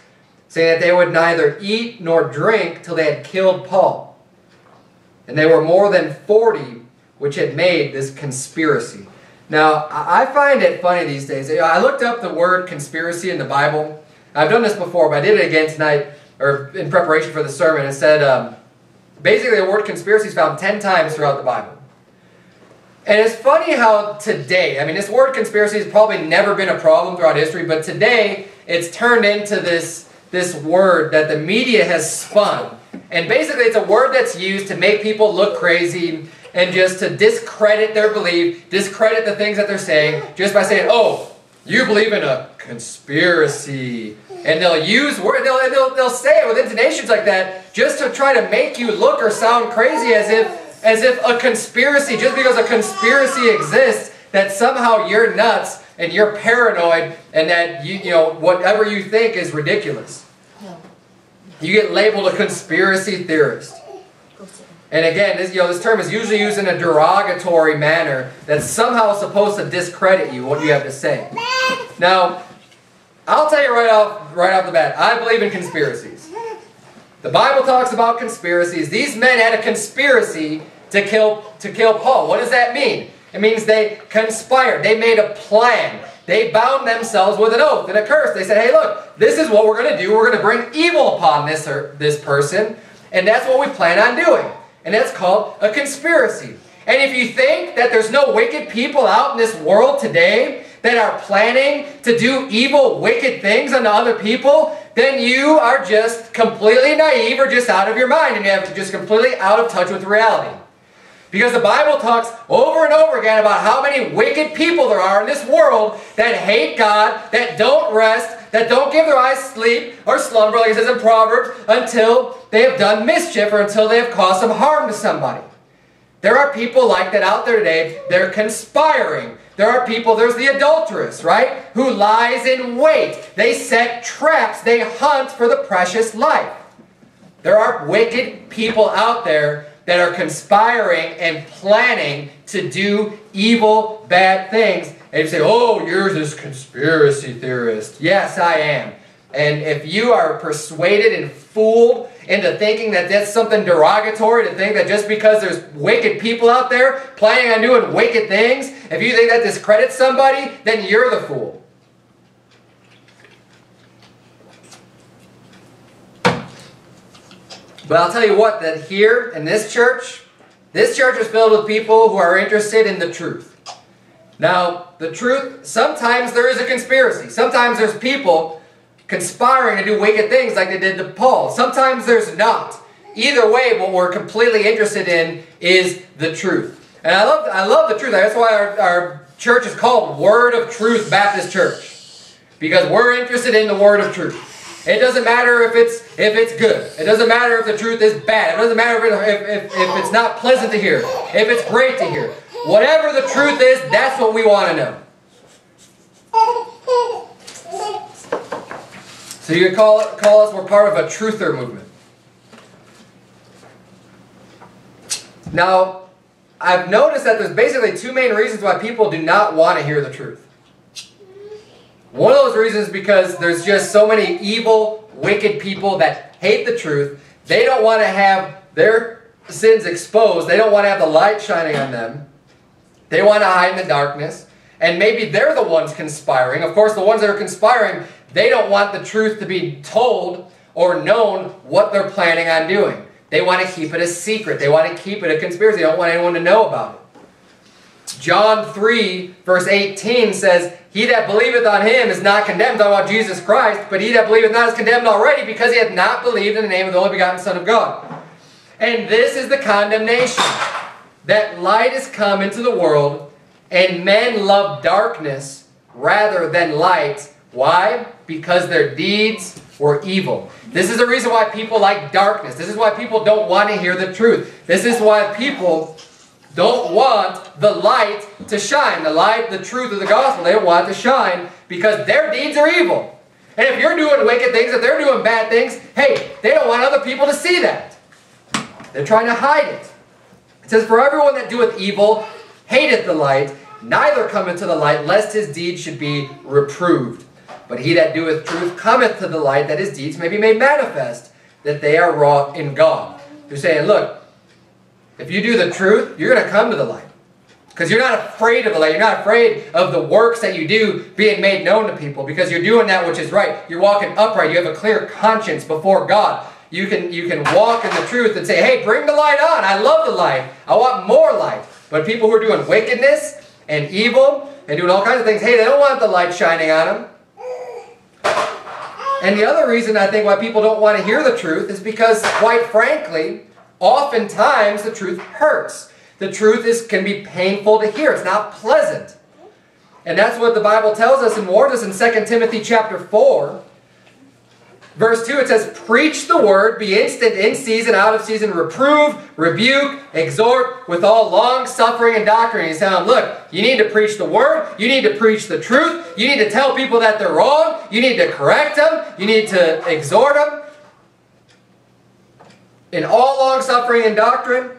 saying that they would neither eat nor drink till they had killed Paul. And they were more than 40 which had made this conspiracy. Now, I find it funny these days. I looked up the word conspiracy in the Bible. I've done this before, but I did it again tonight, or in preparation for the sermon. It said, um, Basically, the word conspiracy is found 10 times throughout the Bible. And it's funny how today, I mean, this word conspiracy has probably never been a problem throughout history, but today it's turned into this, this word that the media has spun. And basically, it's a word that's used to make people look crazy and just to discredit their belief, discredit the things that they're saying, just by saying, oh, you believe in a conspiracy. And they'll use word, they'll, they'll, they'll say it with intonations like that just to try to make you look or sound crazy as if, as if a conspiracy, just because a conspiracy exists, that somehow you're nuts and you're paranoid and that you, you know, whatever you think is ridiculous. You get labeled a conspiracy theorist. And again, this, you know, this term is usually used in a derogatory manner that's somehow supposed to discredit you, what you have to say. Now, I'll tell you right off, right off the bat, I believe in conspiracies. The Bible talks about conspiracies. These men had a conspiracy to kill, to kill Paul. What does that mean? It means they conspired. They made a plan. They bound themselves with an oath and a curse. They said, hey, look, this is what we're going to do. We're going to bring evil upon this, or, this person. And that's what we plan on doing. And that's called a conspiracy. And if you think that there's no wicked people out in this world today that are planning to do evil, wicked things unto other people, then you are just completely naive or just out of your mind and you have just completely out of touch with reality. Because the Bible talks over and over again about how many wicked people there are in this world that hate God, that don't rest, that don't give their eyes sleep or slumber, like it says in Proverbs, until they have done mischief or until they have caused some harm to somebody. There are people like that out there today. They're conspiring. There are people, there's the adulteress, right? Who lies in wait. They set traps. They hunt for the precious life. There are wicked people out there that are conspiring and planning to do evil, bad things. And you say, oh, you're this conspiracy theorist. Yes, I am. And if you are persuaded and fooled into thinking that that's something derogatory, to think that just because there's wicked people out there planning on doing wicked things, if you think that discredits somebody, then you're the fool. But I'll tell you what, that here in this church, this church is filled with people who are interested in the truth. Now, the truth, sometimes there is a conspiracy. Sometimes there's people conspiring to do wicked things like they did to Paul. Sometimes there's not. Either way, what we're completely interested in is the truth. And I love, I love the truth. That's why our, our church is called Word of Truth Baptist Church. Because we're interested in the Word of Truth. It doesn't matter if it's if it's good. It doesn't matter if the truth is bad. It doesn't matter if, it, if, if, if it's not pleasant to hear. If it's great to hear. Whatever the truth is, that's what we want to know. So you could call, call us, we're part of a truther movement. Now, I've noticed that there's basically two main reasons why people do not want to hear the truth. One of those reasons is because there's just so many evil, wicked people that hate the truth. They don't want to have their sins exposed. They don't want to have the light shining on them. They want to hide in the darkness. And maybe they're the ones conspiring. Of course, the ones that are conspiring, they don't want the truth to be told or known what they're planning on doing. They want to keep it a secret. They want to keep it a conspiracy. They don't want anyone to know about it. John 3, verse 18 says, He that believeth on him is not condemned, talking about Jesus Christ, but he that believeth not is condemned already, because he hath not believed in the name of the only begotten Son of God. And this is the condemnation, that light is come into the world, and men love darkness rather than light. Why? Because their deeds were evil. This is the reason why people like darkness. This is why people don't want to hear the truth. This is why people don't want the light to shine. The light, the truth of the gospel, they don't want it to shine because their deeds are evil. And if you're doing wicked things, if they're doing bad things, hey, they don't want other people to see that. They're trying to hide it. It says, For everyone that doeth evil hateth the light, neither cometh to the light, lest his deeds should be reproved. But he that doeth truth cometh to the light, that his deeds may be made manifest, that they are wrought in God. You're saying, look, if you do the truth, you're going to come to the light. Because you're not afraid of the light. You're not afraid of the works that you do being made known to people. Because you're doing that which is right. You're walking upright. You have a clear conscience before God. You can, you can walk in the truth and say, hey, bring the light on. I love the light. I want more light. But people who are doing wickedness and evil and doing all kinds of things, hey, they don't want the light shining on them. And the other reason I think why people don't want to hear the truth is because, quite frankly, oftentimes the truth hurts. The truth is can be painful to hear. It's not pleasant. And that's what the Bible tells us and warns us in 2 Timothy chapter 4. Verse 2, it says, Preach the word, be instant in season, out of season, reprove, rebuke, exhort with all long suffering and doctrine. He's saying, look, you need to preach the word, you need to preach the truth, you need to tell people that they're wrong, you need to correct them, you need to exhort them. In all long suffering and doctrine,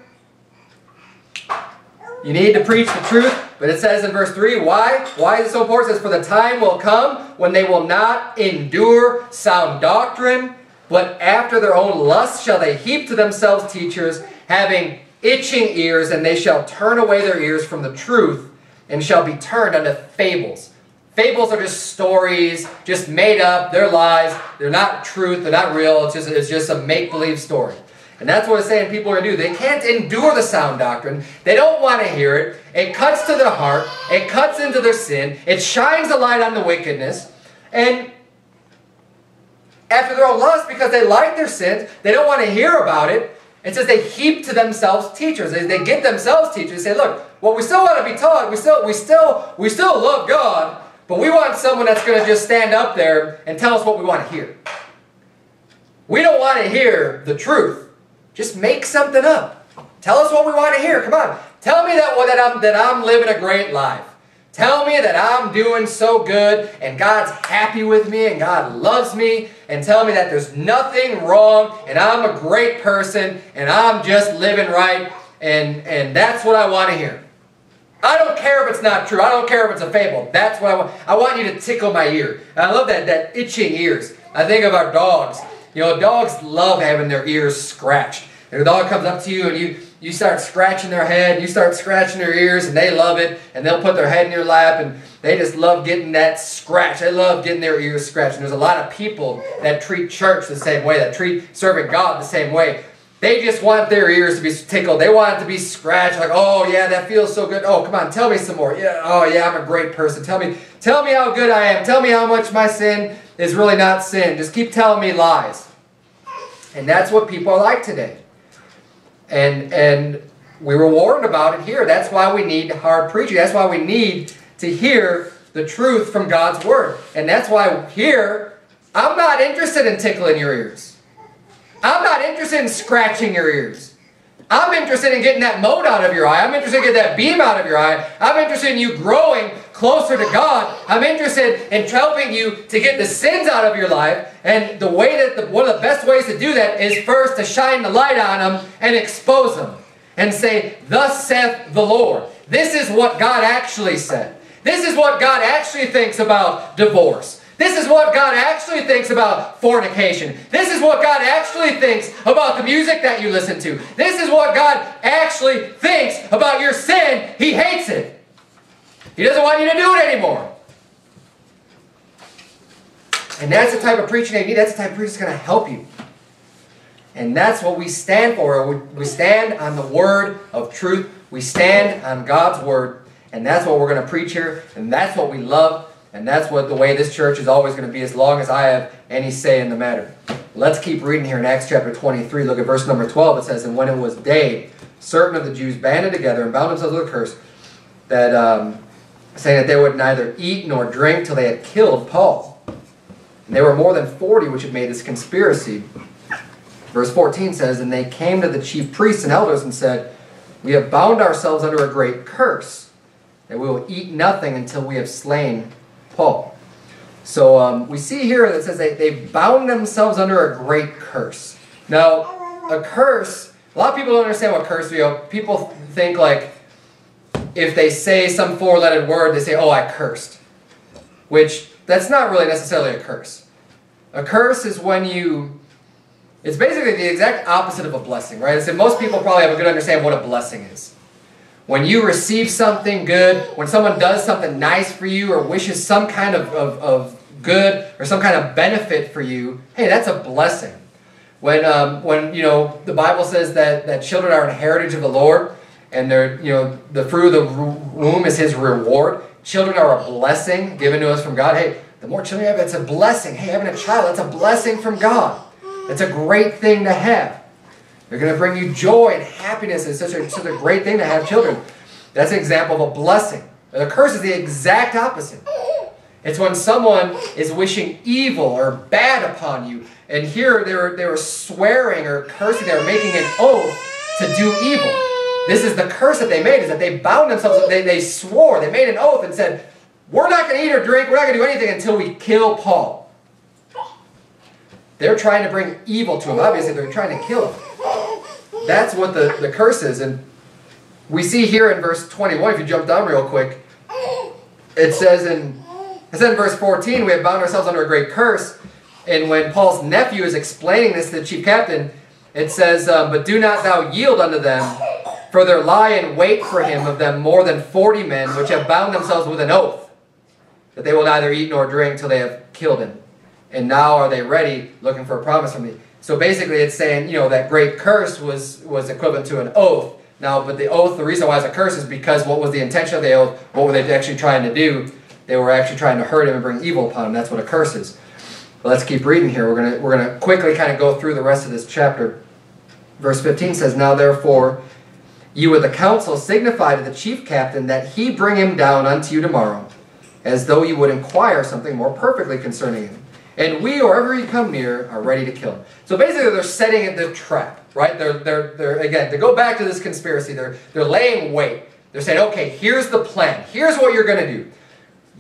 you need to preach the truth, but it says in verse 3, why? Why is it so important? It says, For the time will come when they will not endure sound doctrine, but after their own lusts shall they heap to themselves teachers, having itching ears, and they shall turn away their ears from the truth, and shall be turned unto fables. Fables are just stories, just made up, they're lies, they're not truth, they're not real, it's just, it's just a make-believe story. And that's what it's saying people are going to do. They can't endure the sound doctrine. They don't want to hear it. It cuts to their heart. It cuts into their sin. It shines a light on the wickedness. And after their own lust, because they like their sins, they don't want to hear about it. It says they heap to themselves teachers. They, they get themselves teachers. They say, look, well, we still want to be taught. We still, we still, we still love God, but we want someone that's going to just stand up there and tell us what we want to hear. We don't want to hear the truth. Just make something up. Tell us what we want to hear. Come on. Tell me that, that, I'm, that I'm living a great life. Tell me that I'm doing so good and God's happy with me and God loves me and tell me that there's nothing wrong and I'm a great person and I'm just living right and, and that's what I want to hear. I don't care if it's not true. I don't care if it's a fable. That's what I want. I want you to tickle my ear. And I love that, that itching ears. I think of our dogs. You know, dogs love having their ears scratched. And a dog comes up to you and you, you start scratching their head, you start scratching their ears, and they love it. And they'll put their head in your lap, and they just love getting that scratch. They love getting their ears scratched. And there's a lot of people that treat church the same way, that treat serving God the same way. They just want their ears to be tickled. They want it to be scratched. Like, oh yeah, that feels so good. Oh, come on, tell me some more. Yeah, oh yeah, I'm a great person. Tell me, tell me how good I am. Tell me how much my sin is really not sin. Just keep telling me lies. And that's what people are like today. And, and we were warned about it here. That's why we need hard preaching. That's why we need to hear the truth from God's Word. And that's why here, I'm not interested in tickling your ears. I'm not interested in scratching your ears. I'm interested in getting that mote out of your eye. I'm interested in getting that beam out of your eye. I'm interested in you growing closer to God. I'm interested in helping you to get the sins out of your life. And the way that the, one of the best ways to do that is first to shine the light on them and expose them and say, Thus saith the Lord. This is what God actually said. This is what God actually thinks about divorce. This is what God actually thinks about fornication. This is what God actually thinks about the music that you listen to. This is what God actually thinks about your sin. He hates it. He doesn't want you to do it anymore. And that's the type of preaching they need. That's the type of preaching that's going to help you. And that's what we stand for. We stand on the word of truth. We stand on God's word. And that's what we're going to preach here. And that's what we love. And that's what the way this church is always going to be as long as I have any say in the matter. Let's keep reading here in Acts chapter 23. Look at verse number 12. It says, And when it was day, certain of the Jews banded together and bound themselves with a curse, that um, saying that they would neither eat nor drink till they had killed Paul. And there were more than 40 which had made this conspiracy. Verse 14 says, And they came to the chief priests and elders and said, We have bound ourselves under a great curse, that we will eat nothing until we have slain Paul. So um, we see here that says they, they bound themselves under a great curse. Now, a curse, a lot of people don't understand what curse is. People think like if they say some four-letter word, they say, oh, I cursed. Which, that's not really necessarily a curse. A curse is when you, it's basically the exact opposite of a blessing, right? So most people probably have a good understanding what a blessing is. When you receive something good, when someone does something nice for you or wishes some kind of, of, of good or some kind of benefit for you, hey, that's a blessing. When, um, when you know, the Bible says that, that children are an heritage of the Lord, and they're, you know, the fruit of the womb is his reward. Children are a blessing given to us from God. Hey, the more children you have, it's a blessing. Hey, having a child, that's a blessing from God. It's a great thing to have. They're going to bring you joy and happiness. It's such a, such a great thing to have children. That's an example of a blessing. The curse is the exact opposite. It's when someone is wishing evil or bad upon you. And here they were, they were swearing or cursing. They were making an oath to do evil. This is the curse that they made, is that they bound themselves, they, they swore, they made an oath and said, we're not going to eat or drink, we're not going to do anything until we kill Paul. They're trying to bring evil to him. Obviously, they're trying to kill him. That's what the, the curse is. And we see here in verse 21, if you jump down real quick, it says in, it says in verse 14, we have bound ourselves under a great curse. And when Paul's nephew is explaining this to the chief captain, it says, um, But do not thou yield unto them, for there lie in wait for him of them more than forty men, which have bound themselves with an oath, that they will neither eat nor drink till they have killed him. And now are they ready, looking for a promise from me. So basically it's saying, you know, that great curse was, was equivalent to an oath. Now, but the oath, the reason why it's a curse is because what was the intention of the oath? What were they actually trying to do? They were actually trying to hurt him and bring evil upon him. That's what a curse is. But let's keep reading here. We're gonna we're gonna quickly kind of go through the rest of this chapter. Verse 15 says, Now therefore you with the council signify to the chief captain that he bring him down unto you tomorrow, as though you would inquire something more perfectly concerning him. And we, or ever you come near, are ready to kill him. So basically they're setting the trap, right? They're, they're, they're, again, to go back to this conspiracy, they're, they're laying wait. They're saying, okay, here's the plan. Here's what you're going to do.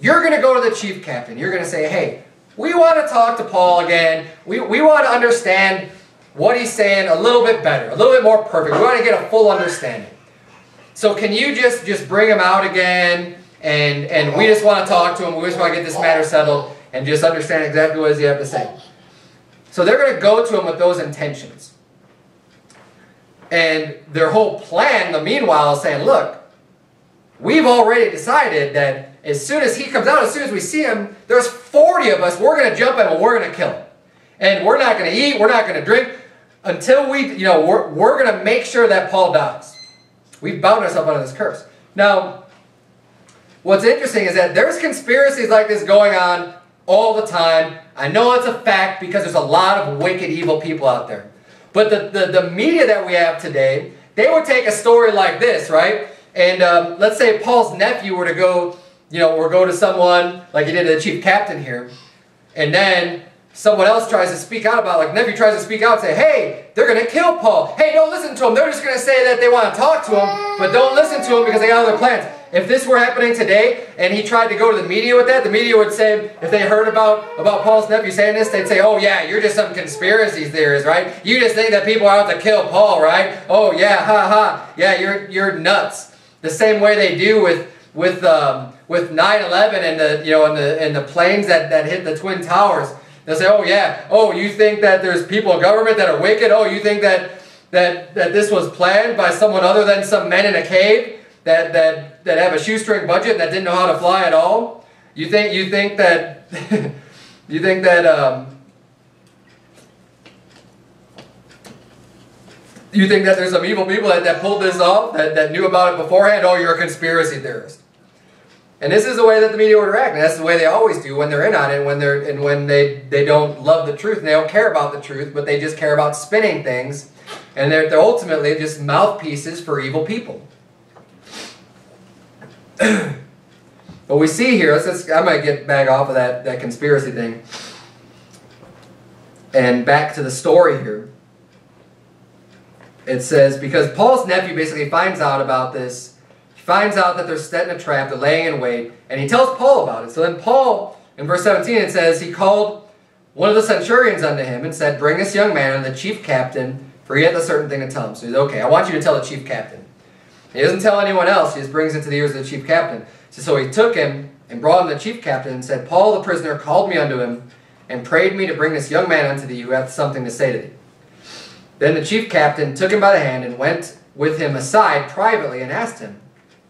You're going to go to the chief captain. You're going to say, hey, we want to talk to Paul again. We, we want to understand what he's saying a little bit better, a little bit more perfect. We want to get a full understanding. So can you just, just bring him out again, and, and we just want to talk to him, we just want to get this matter settled, and just understand exactly what he have to say. So they're going to go to him with those intentions. And their whole plan, the meanwhile, is saying, look, we've already decided that as soon as he comes out, as soon as we see him, there's 40 of us, we're going to jump him and we're going to kill him. And we're not going to eat, we're not going to drink, until we, you know, we're, we're going to make sure that Paul dies. We've bound ourselves under this curse. Now, what's interesting is that there's conspiracies like this going on all the time. I know it's a fact because there's a lot of wicked, evil people out there. But the, the, the media that we have today, they would take a story like this, right? And um, let's say Paul's nephew were to go, you know, or go to someone like he did to the chief captain here, and then someone else tries to speak out about, like nephew tries to speak out and say, hey, they're going to kill Paul. Hey, don't listen to him. They're just going to say that they want to talk to him, but don't listen to him because they got other plans. If this were happening today and he tried to go to the media with that, the media would say, if they heard about, about Paul's nephew saying this, they'd say, oh yeah, you're just some conspiracy theorist, right? You just think that people are out to kill Paul, right? Oh yeah, ha ha. Yeah, you're, you're nuts. The same way they do with, with, um, with 9-11 and the, you know, and the, and the planes that, that hit the Twin Towers. They'll say, oh yeah, oh you think that there's people in government that are wicked? Oh, you think that, that, that this was planned by someone other than some men in a cave? that, that, that have a shoestring budget that didn't know how to fly at all? You think, you think that, you think that, um, you think that there's some evil people that, that pulled this off, that, that knew about it beforehand? Oh, you're a conspiracy theorist. And this is the way that the media would react. And that's the way they always do when they're in on it, when they're and when they, they don't love the truth and they don't care about the truth, but they just care about spinning things. And they're, they're ultimately just mouthpieces for evil people. But we see here, let's, I might get back off of that, that conspiracy thing. And back to the story here. It says, because Paul's nephew basically finds out about this. He finds out that they're setting a trap, they're laying in wait, and he tells Paul about it. So then Paul, in verse 17, it says, he called one of the centurions unto him and said, Bring this young man and the chief captain, for he hath a certain thing to tell him. So he's, okay, I want you to tell the chief captain. He doesn't tell anyone else. He just brings it to the ears of the chief captain. So he took him and brought him to the chief captain and said, Paul the prisoner called me unto him and prayed me to bring this young man unto thee who hath something to say to thee. Then the chief captain took him by the hand and went with him aside privately and asked him,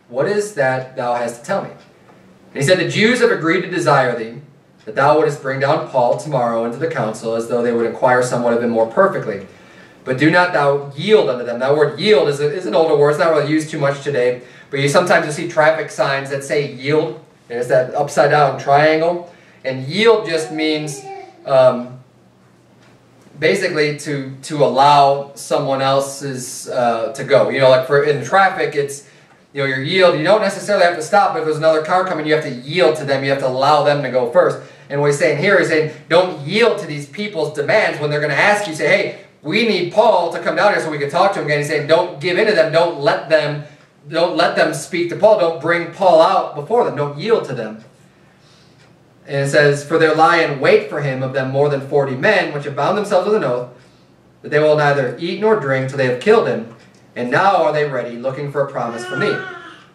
What is that thou hast to tell me? And he said, The Jews have agreed to desire thee, that thou wouldest bring down Paul tomorrow into the council, as though they would inquire somewhat of him more perfectly. But do not thou yield unto them. That word yield is, a, is an older word. It's not really used too much today. But you sometimes you see traffic signs that say yield. There's that upside down triangle. And yield just means um, basically to, to allow someone else's uh, to go. You know, like for in traffic, it's you know, your yield, you don't necessarily have to stop. But If there's another car coming, you have to yield to them. You have to allow them to go first. And what he's saying here, he's saying, don't yield to these people's demands when they're going to ask you, say, hey, we need Paul to come down here so we can talk to him again. He's saying, don't give in to them. Don't let them, don't let them speak to Paul. Don't bring Paul out before them. Don't yield to them. And it says, For there lie in wait for him of them more than forty men, which have bound themselves with an oath, that they will neither eat nor drink till they have killed him. And now are they ready, looking for a promise from me.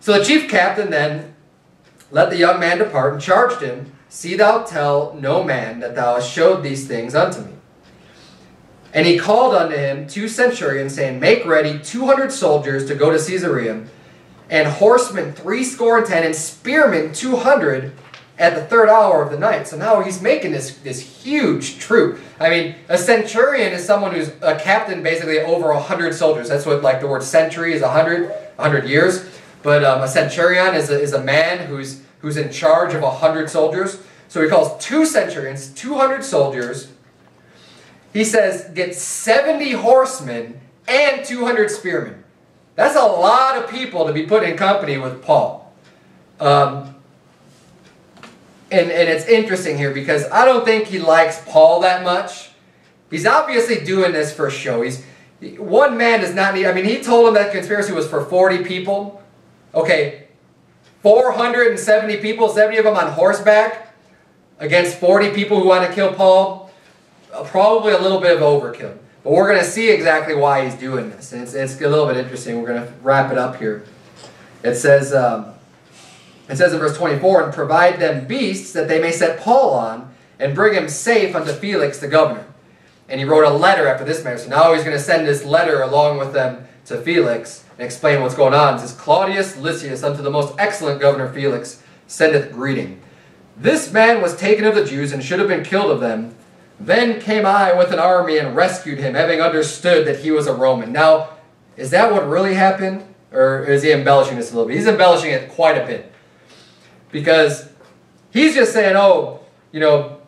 So the chief captain then let the young man depart and charged him, See thou tell no man that thou hast showed these things unto me. And he called unto him two centurions, saying, Make ready two hundred soldiers to go to Caesarea, and horsemen threescore and ten, and spearmen two hundred at the third hour of the night. So now he's making this, this huge troop. I mean, a centurion is someone who's a captain basically over a hundred soldiers. That's what like the word century is a hundred, a hundred years. But um, a centurion is a, is a man who's, who's in charge of a hundred soldiers. So he calls two centurions, 200 soldiers, he says, get 70 horsemen and 200 spearmen. That's a lot of people to be put in company with Paul. Um, and, and it's interesting here because I don't think he likes Paul that much. He's obviously doing this for show. He's one man does not need. I mean, he told him that conspiracy was for 40 people. Okay, 470 people, 70 of them on horseback against 40 people who want to kill Paul probably a little bit of overkill. But we're going to see exactly why he's doing this. And it's, it's a little bit interesting. We're going to wrap it up here. It says, um, it says in verse 24, And provide them beasts that they may set Paul on, and bring him safe unto Felix the governor. And he wrote a letter after this manner. So now he's going to send this letter along with them to Felix and explain what's going on. It says, Claudius Lysias unto the most excellent governor Felix sendeth greeting. This man was taken of the Jews and should have been killed of them, then came I with an army and rescued him, having understood that he was a Roman. Now, is that what really happened? Or is he embellishing this a little bit? He's embellishing it quite a bit. Because he's just saying, oh, you know,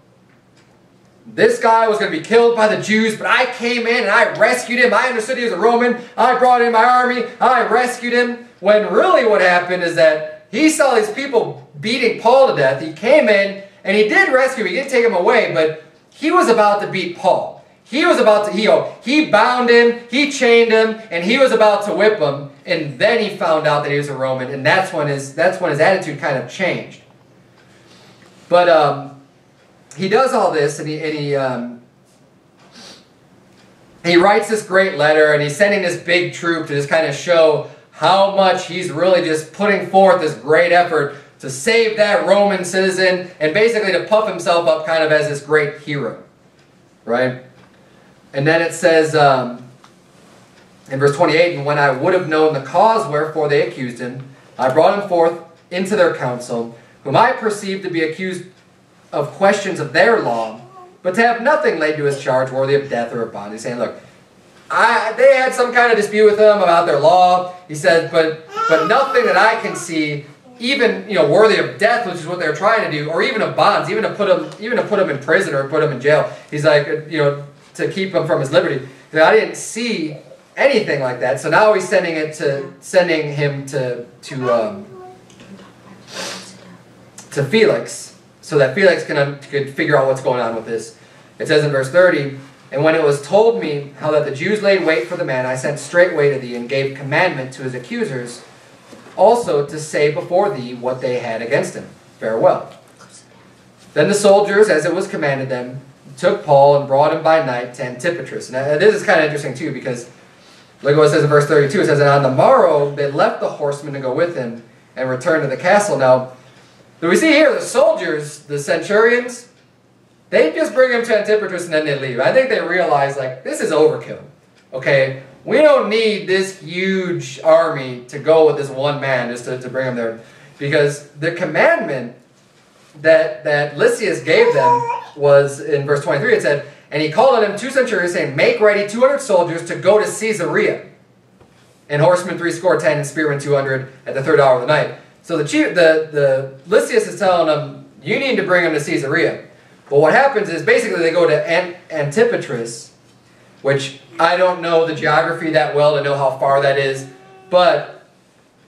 this guy was going to be killed by the Jews, but I came in and I rescued him. I understood he was a Roman. I brought in my army. I rescued him. When really what happened is that he saw these people beating Paul to death. He came in and he did rescue him. He did take him away, but he was about to beat Paul. He was about to, he, he bound him, he chained him, and he was about to whip him. And then he found out that he was a Roman, and that's when his, that's when his attitude kind of changed. But um, he does all this, and he, and he, um, he writes this great letter, and he's sending this big troop to just kind of show how much he's really just putting forth this great effort to save that Roman citizen and basically to puff himself up kind of as this great hero. Right? And then it says um, in verse 28, And when I would have known the cause wherefore they accused him, I brought him forth into their council, whom I perceived to be accused of questions of their law, but to have nothing laid to his charge worthy of death or of bond. He's saying, look, I, they had some kind of dispute with him about their law. He said, but, but nothing that I can see even you know worthy of death, which is what they're trying to do, or even of bonds, even to put him even to put him in prison or put him in jail. He's like you know to keep him from his liberty. I didn't see anything like that. So now he's sending it to sending him to to um, to Felix, so that Felix can could figure out what's going on with this. It says in verse thirty. And when it was told me how that the Jews laid wait for the man, I sent straightway to thee and gave commandment to his accusers also to say before thee what they had against him. Farewell. Then the soldiers, as it was commanded them, took Paul and brought him by night to Antipatris. Now, this is kind of interesting too because look what it says in verse 32. It says, And on the morrow they left the horsemen to go with him and returned to the castle. Now, do we see here the soldiers, the centurions, they just bring him to Antipatris and then they leave. I think they realize, like, this is overkill. Okay, we don't need this huge army to go with this one man just to, to bring him there. Because the commandment that, that Lysias gave them was in verse 23, it said, And he called on them two centurions, saying, Make ready 200 soldiers to go to Caesarea. And horsemen three score ten, and spearmen 200 at the third hour of the night. So the, chief, the, the Lysias is telling them, You need to bring them to Caesarea. But what happens is basically they go to Ant- Antipatris, which I don't know the geography that well to know how far that is, but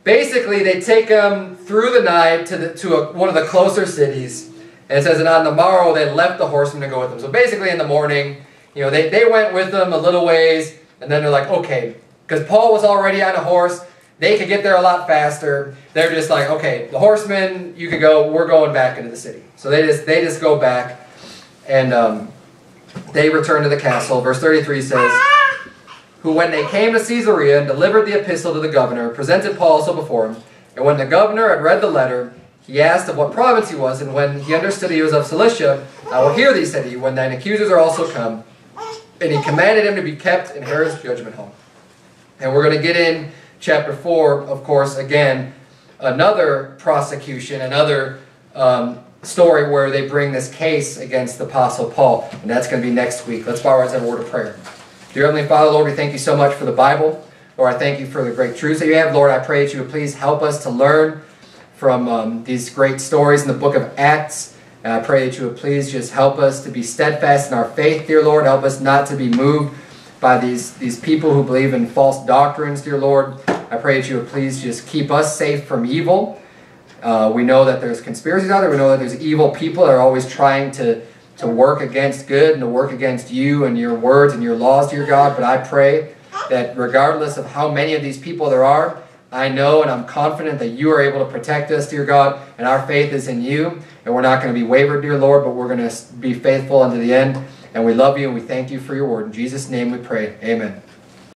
basically they take them through the night to, the, to a, one of the closer cities, and it says, and on the morrow they left the horsemen to go with them. So basically in the morning, you know, they, they went with them a little ways, and then they're like, okay, because Paul was already on a horse, they could get there a lot faster. They're just like, okay, the horsemen, you could go, we're going back into the city. So they just they just go back, and um, they return to the castle. Verse 33 says, who when they came to Caesarea and delivered the epistle to the governor, presented Paul also before him. And when the governor had read the letter, he asked of what province he was, and when he understood he was of Cilicia, I will hear thee, said he, when thine accusers are also come. And he commanded him to be kept in Herod's judgment hall. And we're going to get in chapter 4, of course, again, another prosecution, another um, story where they bring this case against the Apostle Paul. And that's going to be next week. Let's bow our heads and word of prayer. Dear Heavenly Father, Lord, we thank you so much for the Bible. Lord, I thank you for the great truths that you have. Lord, I pray that you would please help us to learn from um, these great stories in the book of Acts. And I pray that you would please just help us to be steadfast in our faith, dear Lord. Help us not to be moved by these, these people who believe in false doctrines, dear Lord. I pray that you would please just keep us safe from evil. Uh, we know that there's conspiracies out there. We know that there's evil people that are always trying to to work against good and to work against you and your words and your laws, dear God. But I pray that regardless of how many of these people there are, I know and I'm confident that you are able to protect us, dear God, and our faith is in you. And we're not going to be wavered, dear Lord, but we're going to be faithful unto the end. And we love you and we thank you for your word. In Jesus' name we pray. Amen.